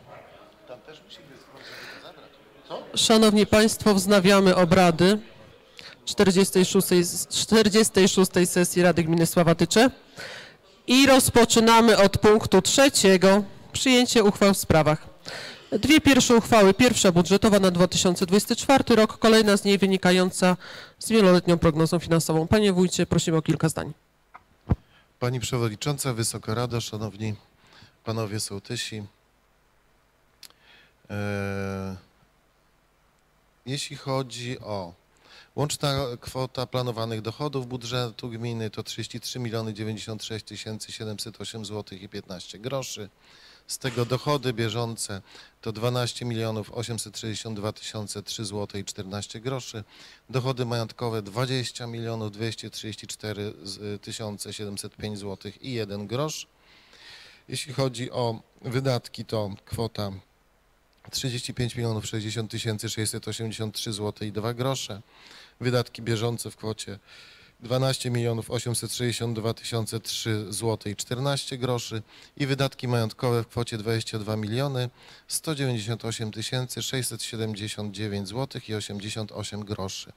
Szanowni Państwo, wznawiamy obrady 46, s- 46 sesji Rady Gminy Sławatycze i rozpoczynamy od punktu trzeciego przyjęcie uchwał w sprawach. Dwie pierwsze uchwały. Pierwsza budżetowa na 2024 rok, kolejna z niej wynikająca z wieloletnią prognozą finansową. Panie Wójcie, prosimy o kilka zdań. Pani Przewodnicząca, Wysoka Rado, Szanowni Panowie Sołtysi. E, Jeśli chodzi o łączna kwota planowanych dochodów budżetu gminy to 33 miliony 96 tysięcy 708 zł i 15 groszy. Z tego dochody bieżące to 12 milionów 862 tysiące 3 zł i 14 groszy. Dochody majątkowe 20 milionów 234 z- tysiące 705 zł i 1 grosz. Jeśli chodzi o wydatki, to kwota 35 milionów 60 tysięcy 683 zł i 2 grosze. Wydatki bieżące w kwocie 12 milionów 862 tysiące 3 zł i 14 groszy i wydatki majątkowe w kwocie 22 miliony 198 tysięcy 679 zł i 88 groszy.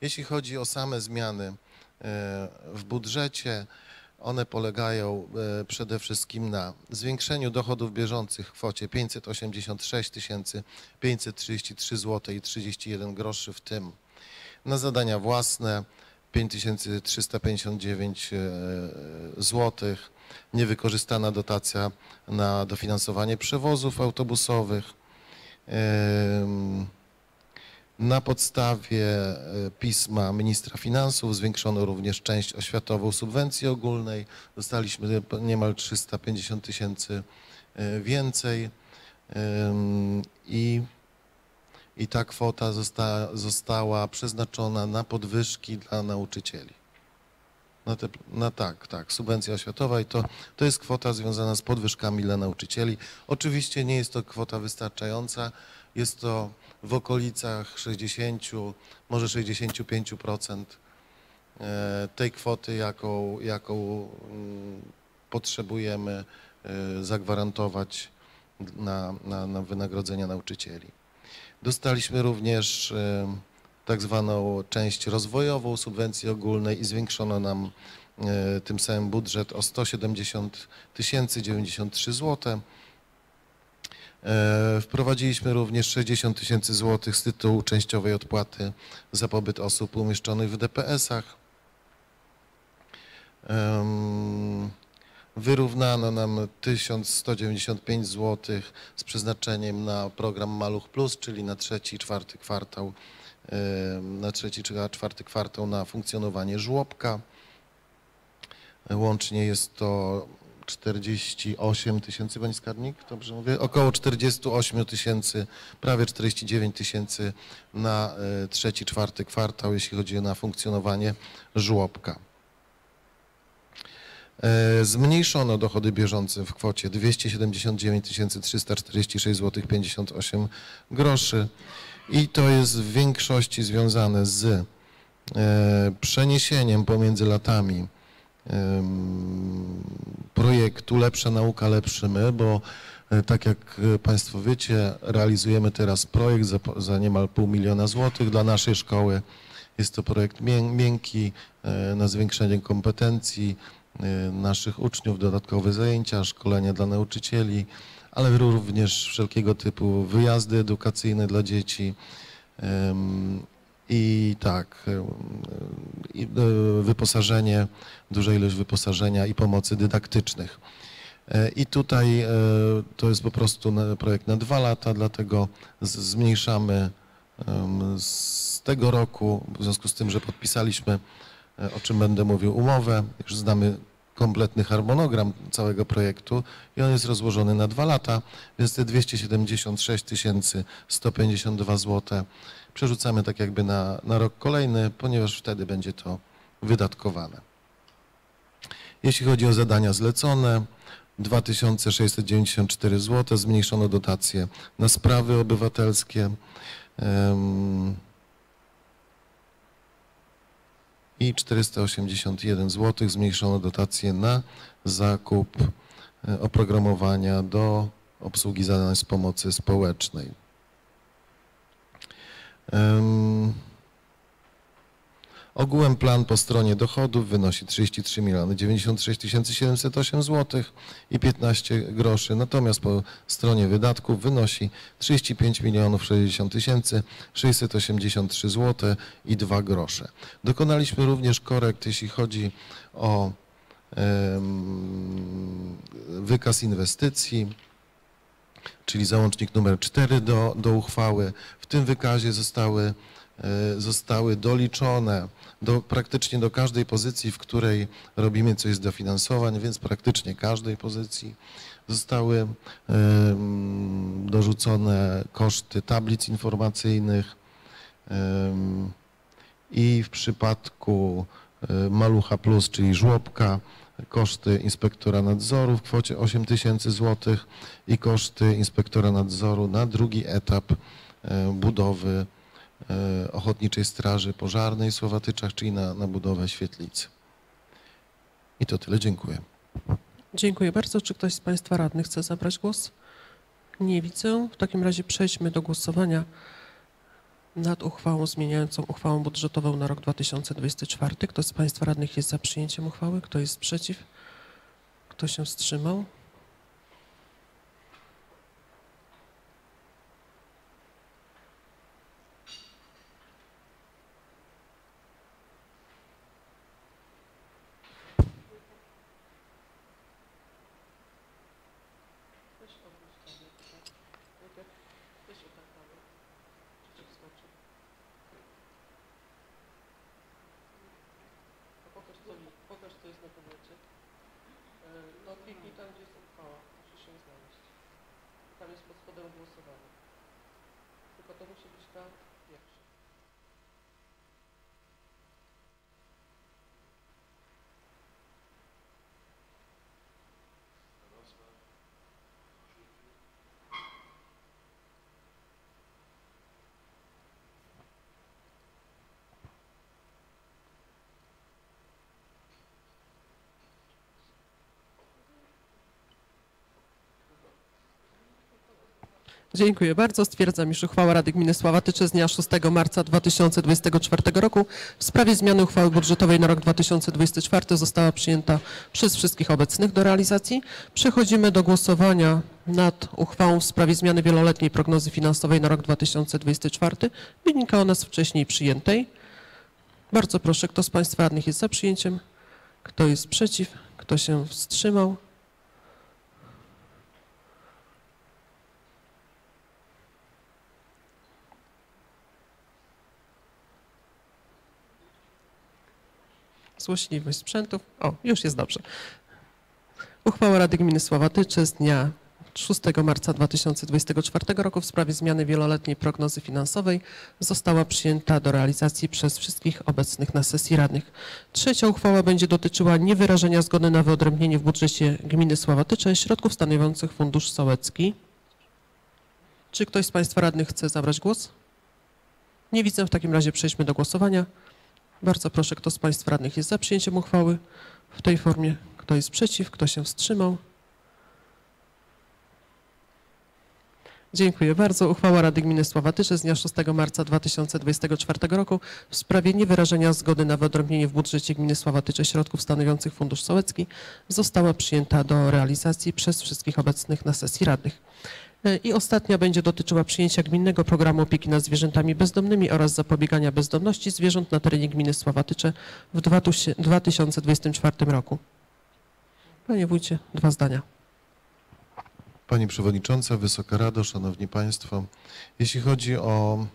Jeśli chodzi o same zmiany e, w budżecie, one polegają e, przede wszystkim na zwiększeniu dochodów bieżących w kwocie 586 533 zł i 31 groszy, w tym na zadania własne 5359 zł, niewykorzystana dotacja na dofinansowanie przewozów autobusowych. Na podstawie e, pisma ministra finansów zwiększono również część oświatową subwencji ogólnej. Dostaliśmy niemal 350 tysięcy e, więcej i, i ta kwota zosta, została przeznaczona na podwyżki dla nauczycieli. Na, te, na tak, tak, subwencja oświatowa i to, to jest kwota związana z podwyżkami dla nauczycieli. Oczywiście nie jest to kwota wystarczająca, jest to w okolicach 60, może 65% e, tej kwoty, jaką, jaką mm, potrzebujemy e, zagwarantować na, na, na wynagrodzenia nauczycieli. Dostaliśmy również e, tak zwaną część rozwojową subwencji ogólnej i zwiększono nam tym samym budżet o 170 tysięcy 93 zł. E, Wprowadziliśmy również 60 tysięcy złotych z tytułu częściowej odpłaty za pobyt osób umieszczonych w DPS-ach. Wyrównano nam 1195 zł z przeznaczeniem na program Maluch Plus, czyli na trzeci czwarty kwartał, na trzeci czy czwarty kwartał na funkcjonowanie żłobka. Łącznie jest to 48 tysięcy, Pani Skarbnik, dobrze mówię? Około 48 tysięcy, prawie 49 tysięcy na e, trzeci, czwarty kwartał, jeśli chodzi na funkcjonowanie żłobka. E, Zmniejszono dochody bieżące w kwocie 279 346 zł 58 groszy i to jest w większości związane z e, przeniesieniem pomiędzy latami projektu Lepsza Nauka, Lepszy My, bo e, tak jak e, Państwo wiecie, realizujemy teraz projekt za, za niemal pół miliona złotych dla naszej szkoły. Jest to projekt mię- miękki e, na zwiększenie kompetencji naszych uczniów, dodatkowe zajęcia, szkolenia dla nauczycieli, ale również wszelkiego typu wyjazdy edukacyjne dla dzieci. I tak, i, e, wyposażenie, duża ilość wyposażenia i pomocy dydaktycznych. E, I tutaj e, to jest po prostu projekt na dwa lata, dlatego zmniejszamy z tego roku, w związku z tym, że podpisaliśmy, e, o czym będę mówił, umowę, już znamy kompletny harmonogram całego projektu i on jest rozłożony na dwa lata, więc te 276 152 zł przerzucamy tak jakby na, na rok kolejny, ponieważ wtedy będzie to wydatkowane. Jeśli chodzi o zadania zlecone, 2694 zł, zmniejszono dotacje na sprawy obywatelskie. I 481 zł zmniejszono dotacje na zakup e, oprogramowania do obsługi zadań z pomocy społecznej. Em, Ogółem plan po stronie dochodów wynosi 33 miliony 96 708 zł i 15 groszy, natomiast po stronie wydatków wynosi 35 milionów 60 tysięcy 683 zł i 2 grosze. Dokonaliśmy również korekt, jeśli chodzi o em, wykaz inwestycji, czyli załącznik numer 4 do, do uchwały. W tym wykazie zostały, e, zostały doliczone do, praktycznie do każdej pozycji, w której robimy coś z dofinansowań, więc praktycznie każdej pozycji zostały em, dorzucone koszty tablic informacyjnych em, i w przypadku e, Malucha Plus, czyli żłobka, koszty inspektora nadzoru w kwocie 8 tysięcy złotych i koszty inspektora nadzoru na drugi etap e, budowy e, Ochotniczej Straży Pożarnej w Słowatyczach, czyli na, na budowę świetlicy. I to tyle, dziękuję. Dziękuję bardzo. Czy ktoś z Państwa radnych chce zabrać głos? Nie widzę. W takim razie przejdźmy do głosowania nad uchwałą zmieniającą uchwałą budżetową na rok 2024. Kto z Państwa radnych jest za przyjęciem uchwały? Kto jest przeciw? Kto się wstrzymał? Pokaż, co, pokaż, co jest na tablecie. No kliknij tam, gdzie jest uchwała. Musisz ją znaleźć. Tam jest pod spodem głosowanie. Tylko to musi być ta pierwsza. Dziękuję bardzo. Stwierdzam, iż uchwała Rady Gminy Sławatycze z dnia 6 marca 2024 roku w sprawie zmiany uchwały budżetowej na rok 2024 została przyjęta przez wszystkich obecnych do realizacji. Przechodzimy do głosowania nad uchwałą w sprawie zmiany wieloletniej prognozy finansowej na rok 2024. Wynika ona z wcześniej przyjętej. Bardzo proszę, kto z Państwa radnych jest za przyjęciem? Kto jest przeciw? Kto się wstrzymał? Złośliwość sprzętów. O, już jest dobrze. Uchwała Rady Gminy Sławatycze z dnia 6 marca 2024 roku w sprawie zmiany wieloletniej prognozy finansowej została przyjęta do realizacji przez wszystkich obecnych na sesji radnych. Trzecia uchwała będzie dotyczyła niewyrażenia zgody na wyodrębnienie w budżecie gminy Sławatycze środków stanowiących Fundusz Sołecki. Czy ktoś z Państwa radnych chce zabrać głos? Nie widzę. W takim razie przejdźmy do głosowania. Bardzo proszę, kto z Państwa radnych jest za przyjęciem uchwały w tej formie, kto jest przeciw, kto się wstrzymał. Dziękuję bardzo. Uchwała Rady Gminy Sławatysze z dnia 6 marca 2024 roku w sprawie niewyrażenia zgody na wyodrębnienie w budżecie Gminy Sławatycze środków stanowiących Fundusz Sołecki została przyjęta do realizacji przez wszystkich obecnych na sesji radnych. I ostatnia będzie dotyczyła przyjęcia gminnego programu opieki nad zwierzętami bezdomnymi oraz zapobiegania bezdomności zwierząt na terenie gminy Sławatycze w 2024 roku. Panie wójcie, dwa zdania. Pani Przewodnicząca, Wysoka Rado, Szanowni Państwo, jeśli chodzi o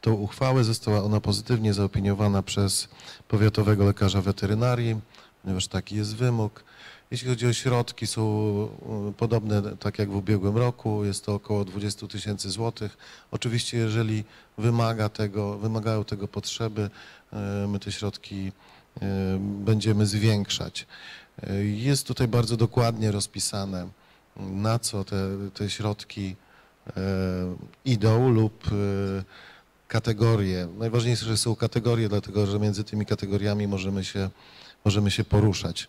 tą uchwałę, została ona pozytywnie zaopiniowana przez powiatowego lekarza weterynarii, ponieważ taki jest wymóg. Jeśli chodzi o środki, są e, podobne tak jak w ubiegłym roku, jest to około 20 tysięcy złotych. Oczywiście, jeżeli wymaga tego, wymagają tego potrzeby, e, my te środki e, będziemy zwiększać. Jest tutaj bardzo dokładnie rozpisane, na co te, te środki idą lub kategorie. Najważniejsze, że są kategorie, dlatego że między tymi kategoriami możemy się, możemy się poruszać.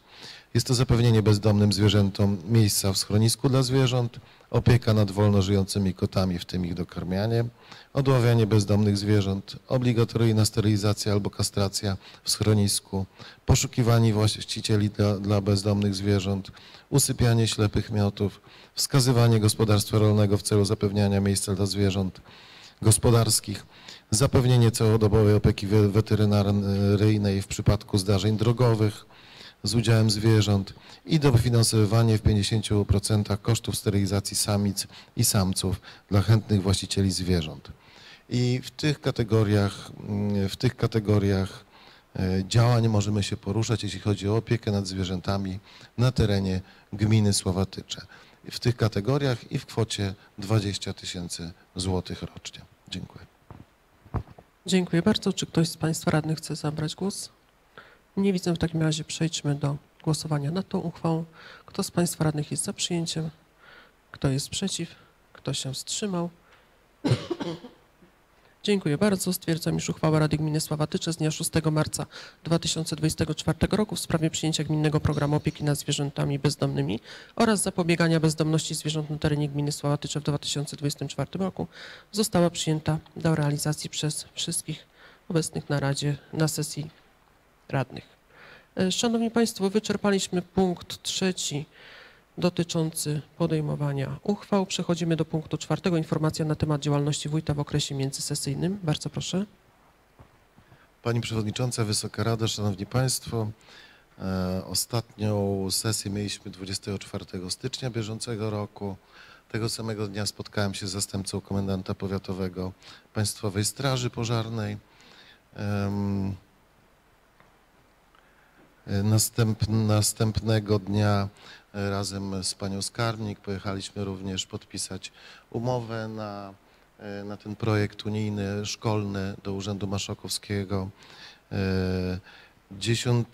Jest to zapewnienie bezdomnym zwierzętom miejsca w schronisku dla zwierząt, opieka nad wolno żyjącymi kotami, w tym ich dokarmianie, odławianie bezdomnych zwierząt, obligatoryjna sterylizacja albo kastracja w schronisku, poszukiwanie właścicieli dla, dla bezdomnych zwierząt, usypianie ślepych miotów, wskazywanie gospodarstwa rolnego w celu zapewniania miejsca dla zwierząt gospodarskich, zapewnienie całodobowej opieki we- weterynaryjnej w przypadku zdarzeń drogowych z udziałem zwierząt i dofinansowywanie w 50% kosztów sterylizacji samic i samców dla chętnych właścicieli zwierząt. I w tych kategoriach, mm, w tych kategoriach e, działań możemy się poruszać, jeśli chodzi o opiekę nad zwierzętami na terenie gminy Sławatycze. W tych kategoriach i w kwocie 20 tysięcy złotych rocznie. Dziękuję. Dziękuję bardzo. Czy ktoś z Państwa radnych chce zabrać głos? Nie widzę. W takim razie przejdźmy do głosowania nad tą uchwałą. Kto z Państwa radnych jest za przyjęciem? Kto jest przeciw? Kto się wstrzymał? Dziękuję bardzo. Stwierdzam, iż uchwała Rady Gminy Sławatycze z dnia 6 marca 2024 roku w sprawie przyjęcia gminnego programu opieki nad zwierzętami bezdomnymi oraz zapobiegania bezdomności zwierząt na terenie gminy Sławatycze w 2024 roku została przyjęta do realizacji przez wszystkich obecnych na Radzie, na sesji radnych. E, Szanowni Państwo, wyczerpaliśmy punkt trzeci dotyczący podejmowania uchwał. Przechodzimy do punktu czwartego. Informacja na temat działalności wójta w okresie międzysesyjnym. Bardzo proszę. Pani Przewodnicząca, Wysoka Rada, Szanowni Państwo. e, Ostatnią sesję mieliśmy 24 stycznia bieżącego roku. Tego samego dnia spotkałem się z zastępcą komendanta powiatowego Państwowej Straży Pożarnej. Następ, następnego dnia e, razem z panią skarbnik pojechaliśmy również podpisać umowę na e, na ten projekt unijny szkolny do Urzędu Marszałkowskiego. E, 10,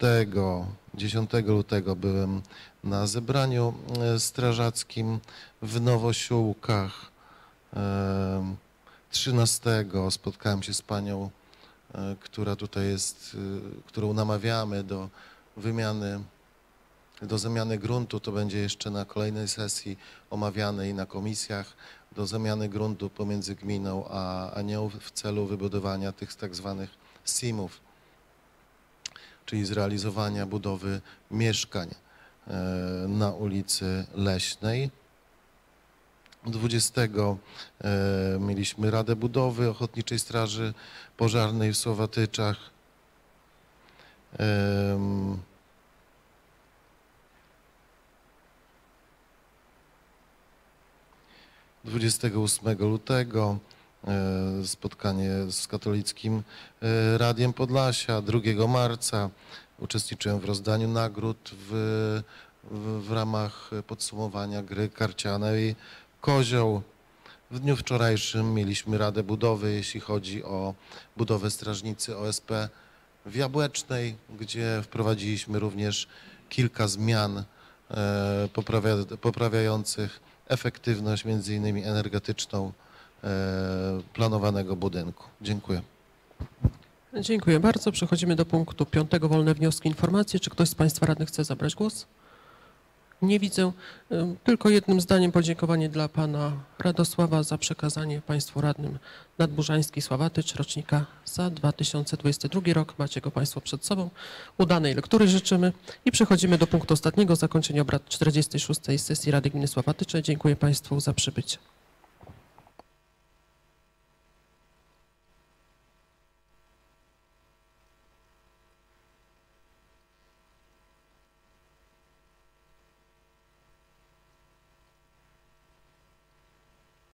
10 lutego byłem na zebraniu strażackim w Nowosiłkach. E, 13 spotkałem się z panią, która tutaj jest, którą namawiamy do wymiany do zamiany gruntu, to będzie jeszcze na kolejnej sesji omawianej na komisjach, do zamiany gruntu pomiędzy gminą a Anioł w celu wybudowania tych tak zwanych SIM-ów, czyli zrealizowania budowy mieszkań e, na ulicy Leśnej. 20 e, mieliśmy Radę Budowy Ochotniczej Straży Pożarnej w Słowatyczach. 28 lutego e, spotkanie z katolickim e, Radiem Podlasia. 2 marca uczestniczyłem w rozdaniu nagród w, w, w ramach podsumowania gry karcianej Kozioł. W dniu wczorajszym mieliśmy Radę Budowy, jeśli chodzi o budowę strażnicy OSP w Jabłecznej, gdzie wprowadziliśmy również kilka zmian e, poprawia, poprawiających efektywność między innymi energetyczną e, planowanego budynku. Dziękuję. Dziękuję bardzo. Przechodzimy do punktu piątego. Wolne wnioski, informacje. Czy ktoś z Państwa radnych chce zabrać głos? Nie widzę. Tylko jednym zdaniem podziękowanie dla Pana Radosława za przekazanie Państwu radnym Nadburzański Sławatycz rocznika za 2022 rok. Macie go Państwo przed sobą. Udanej lektury życzymy i przechodzimy do punktu ostatniego. Zakończenie obrad 46. sesji Rady Gminy Sławatycze. Dziękuję Państwu za przybycie.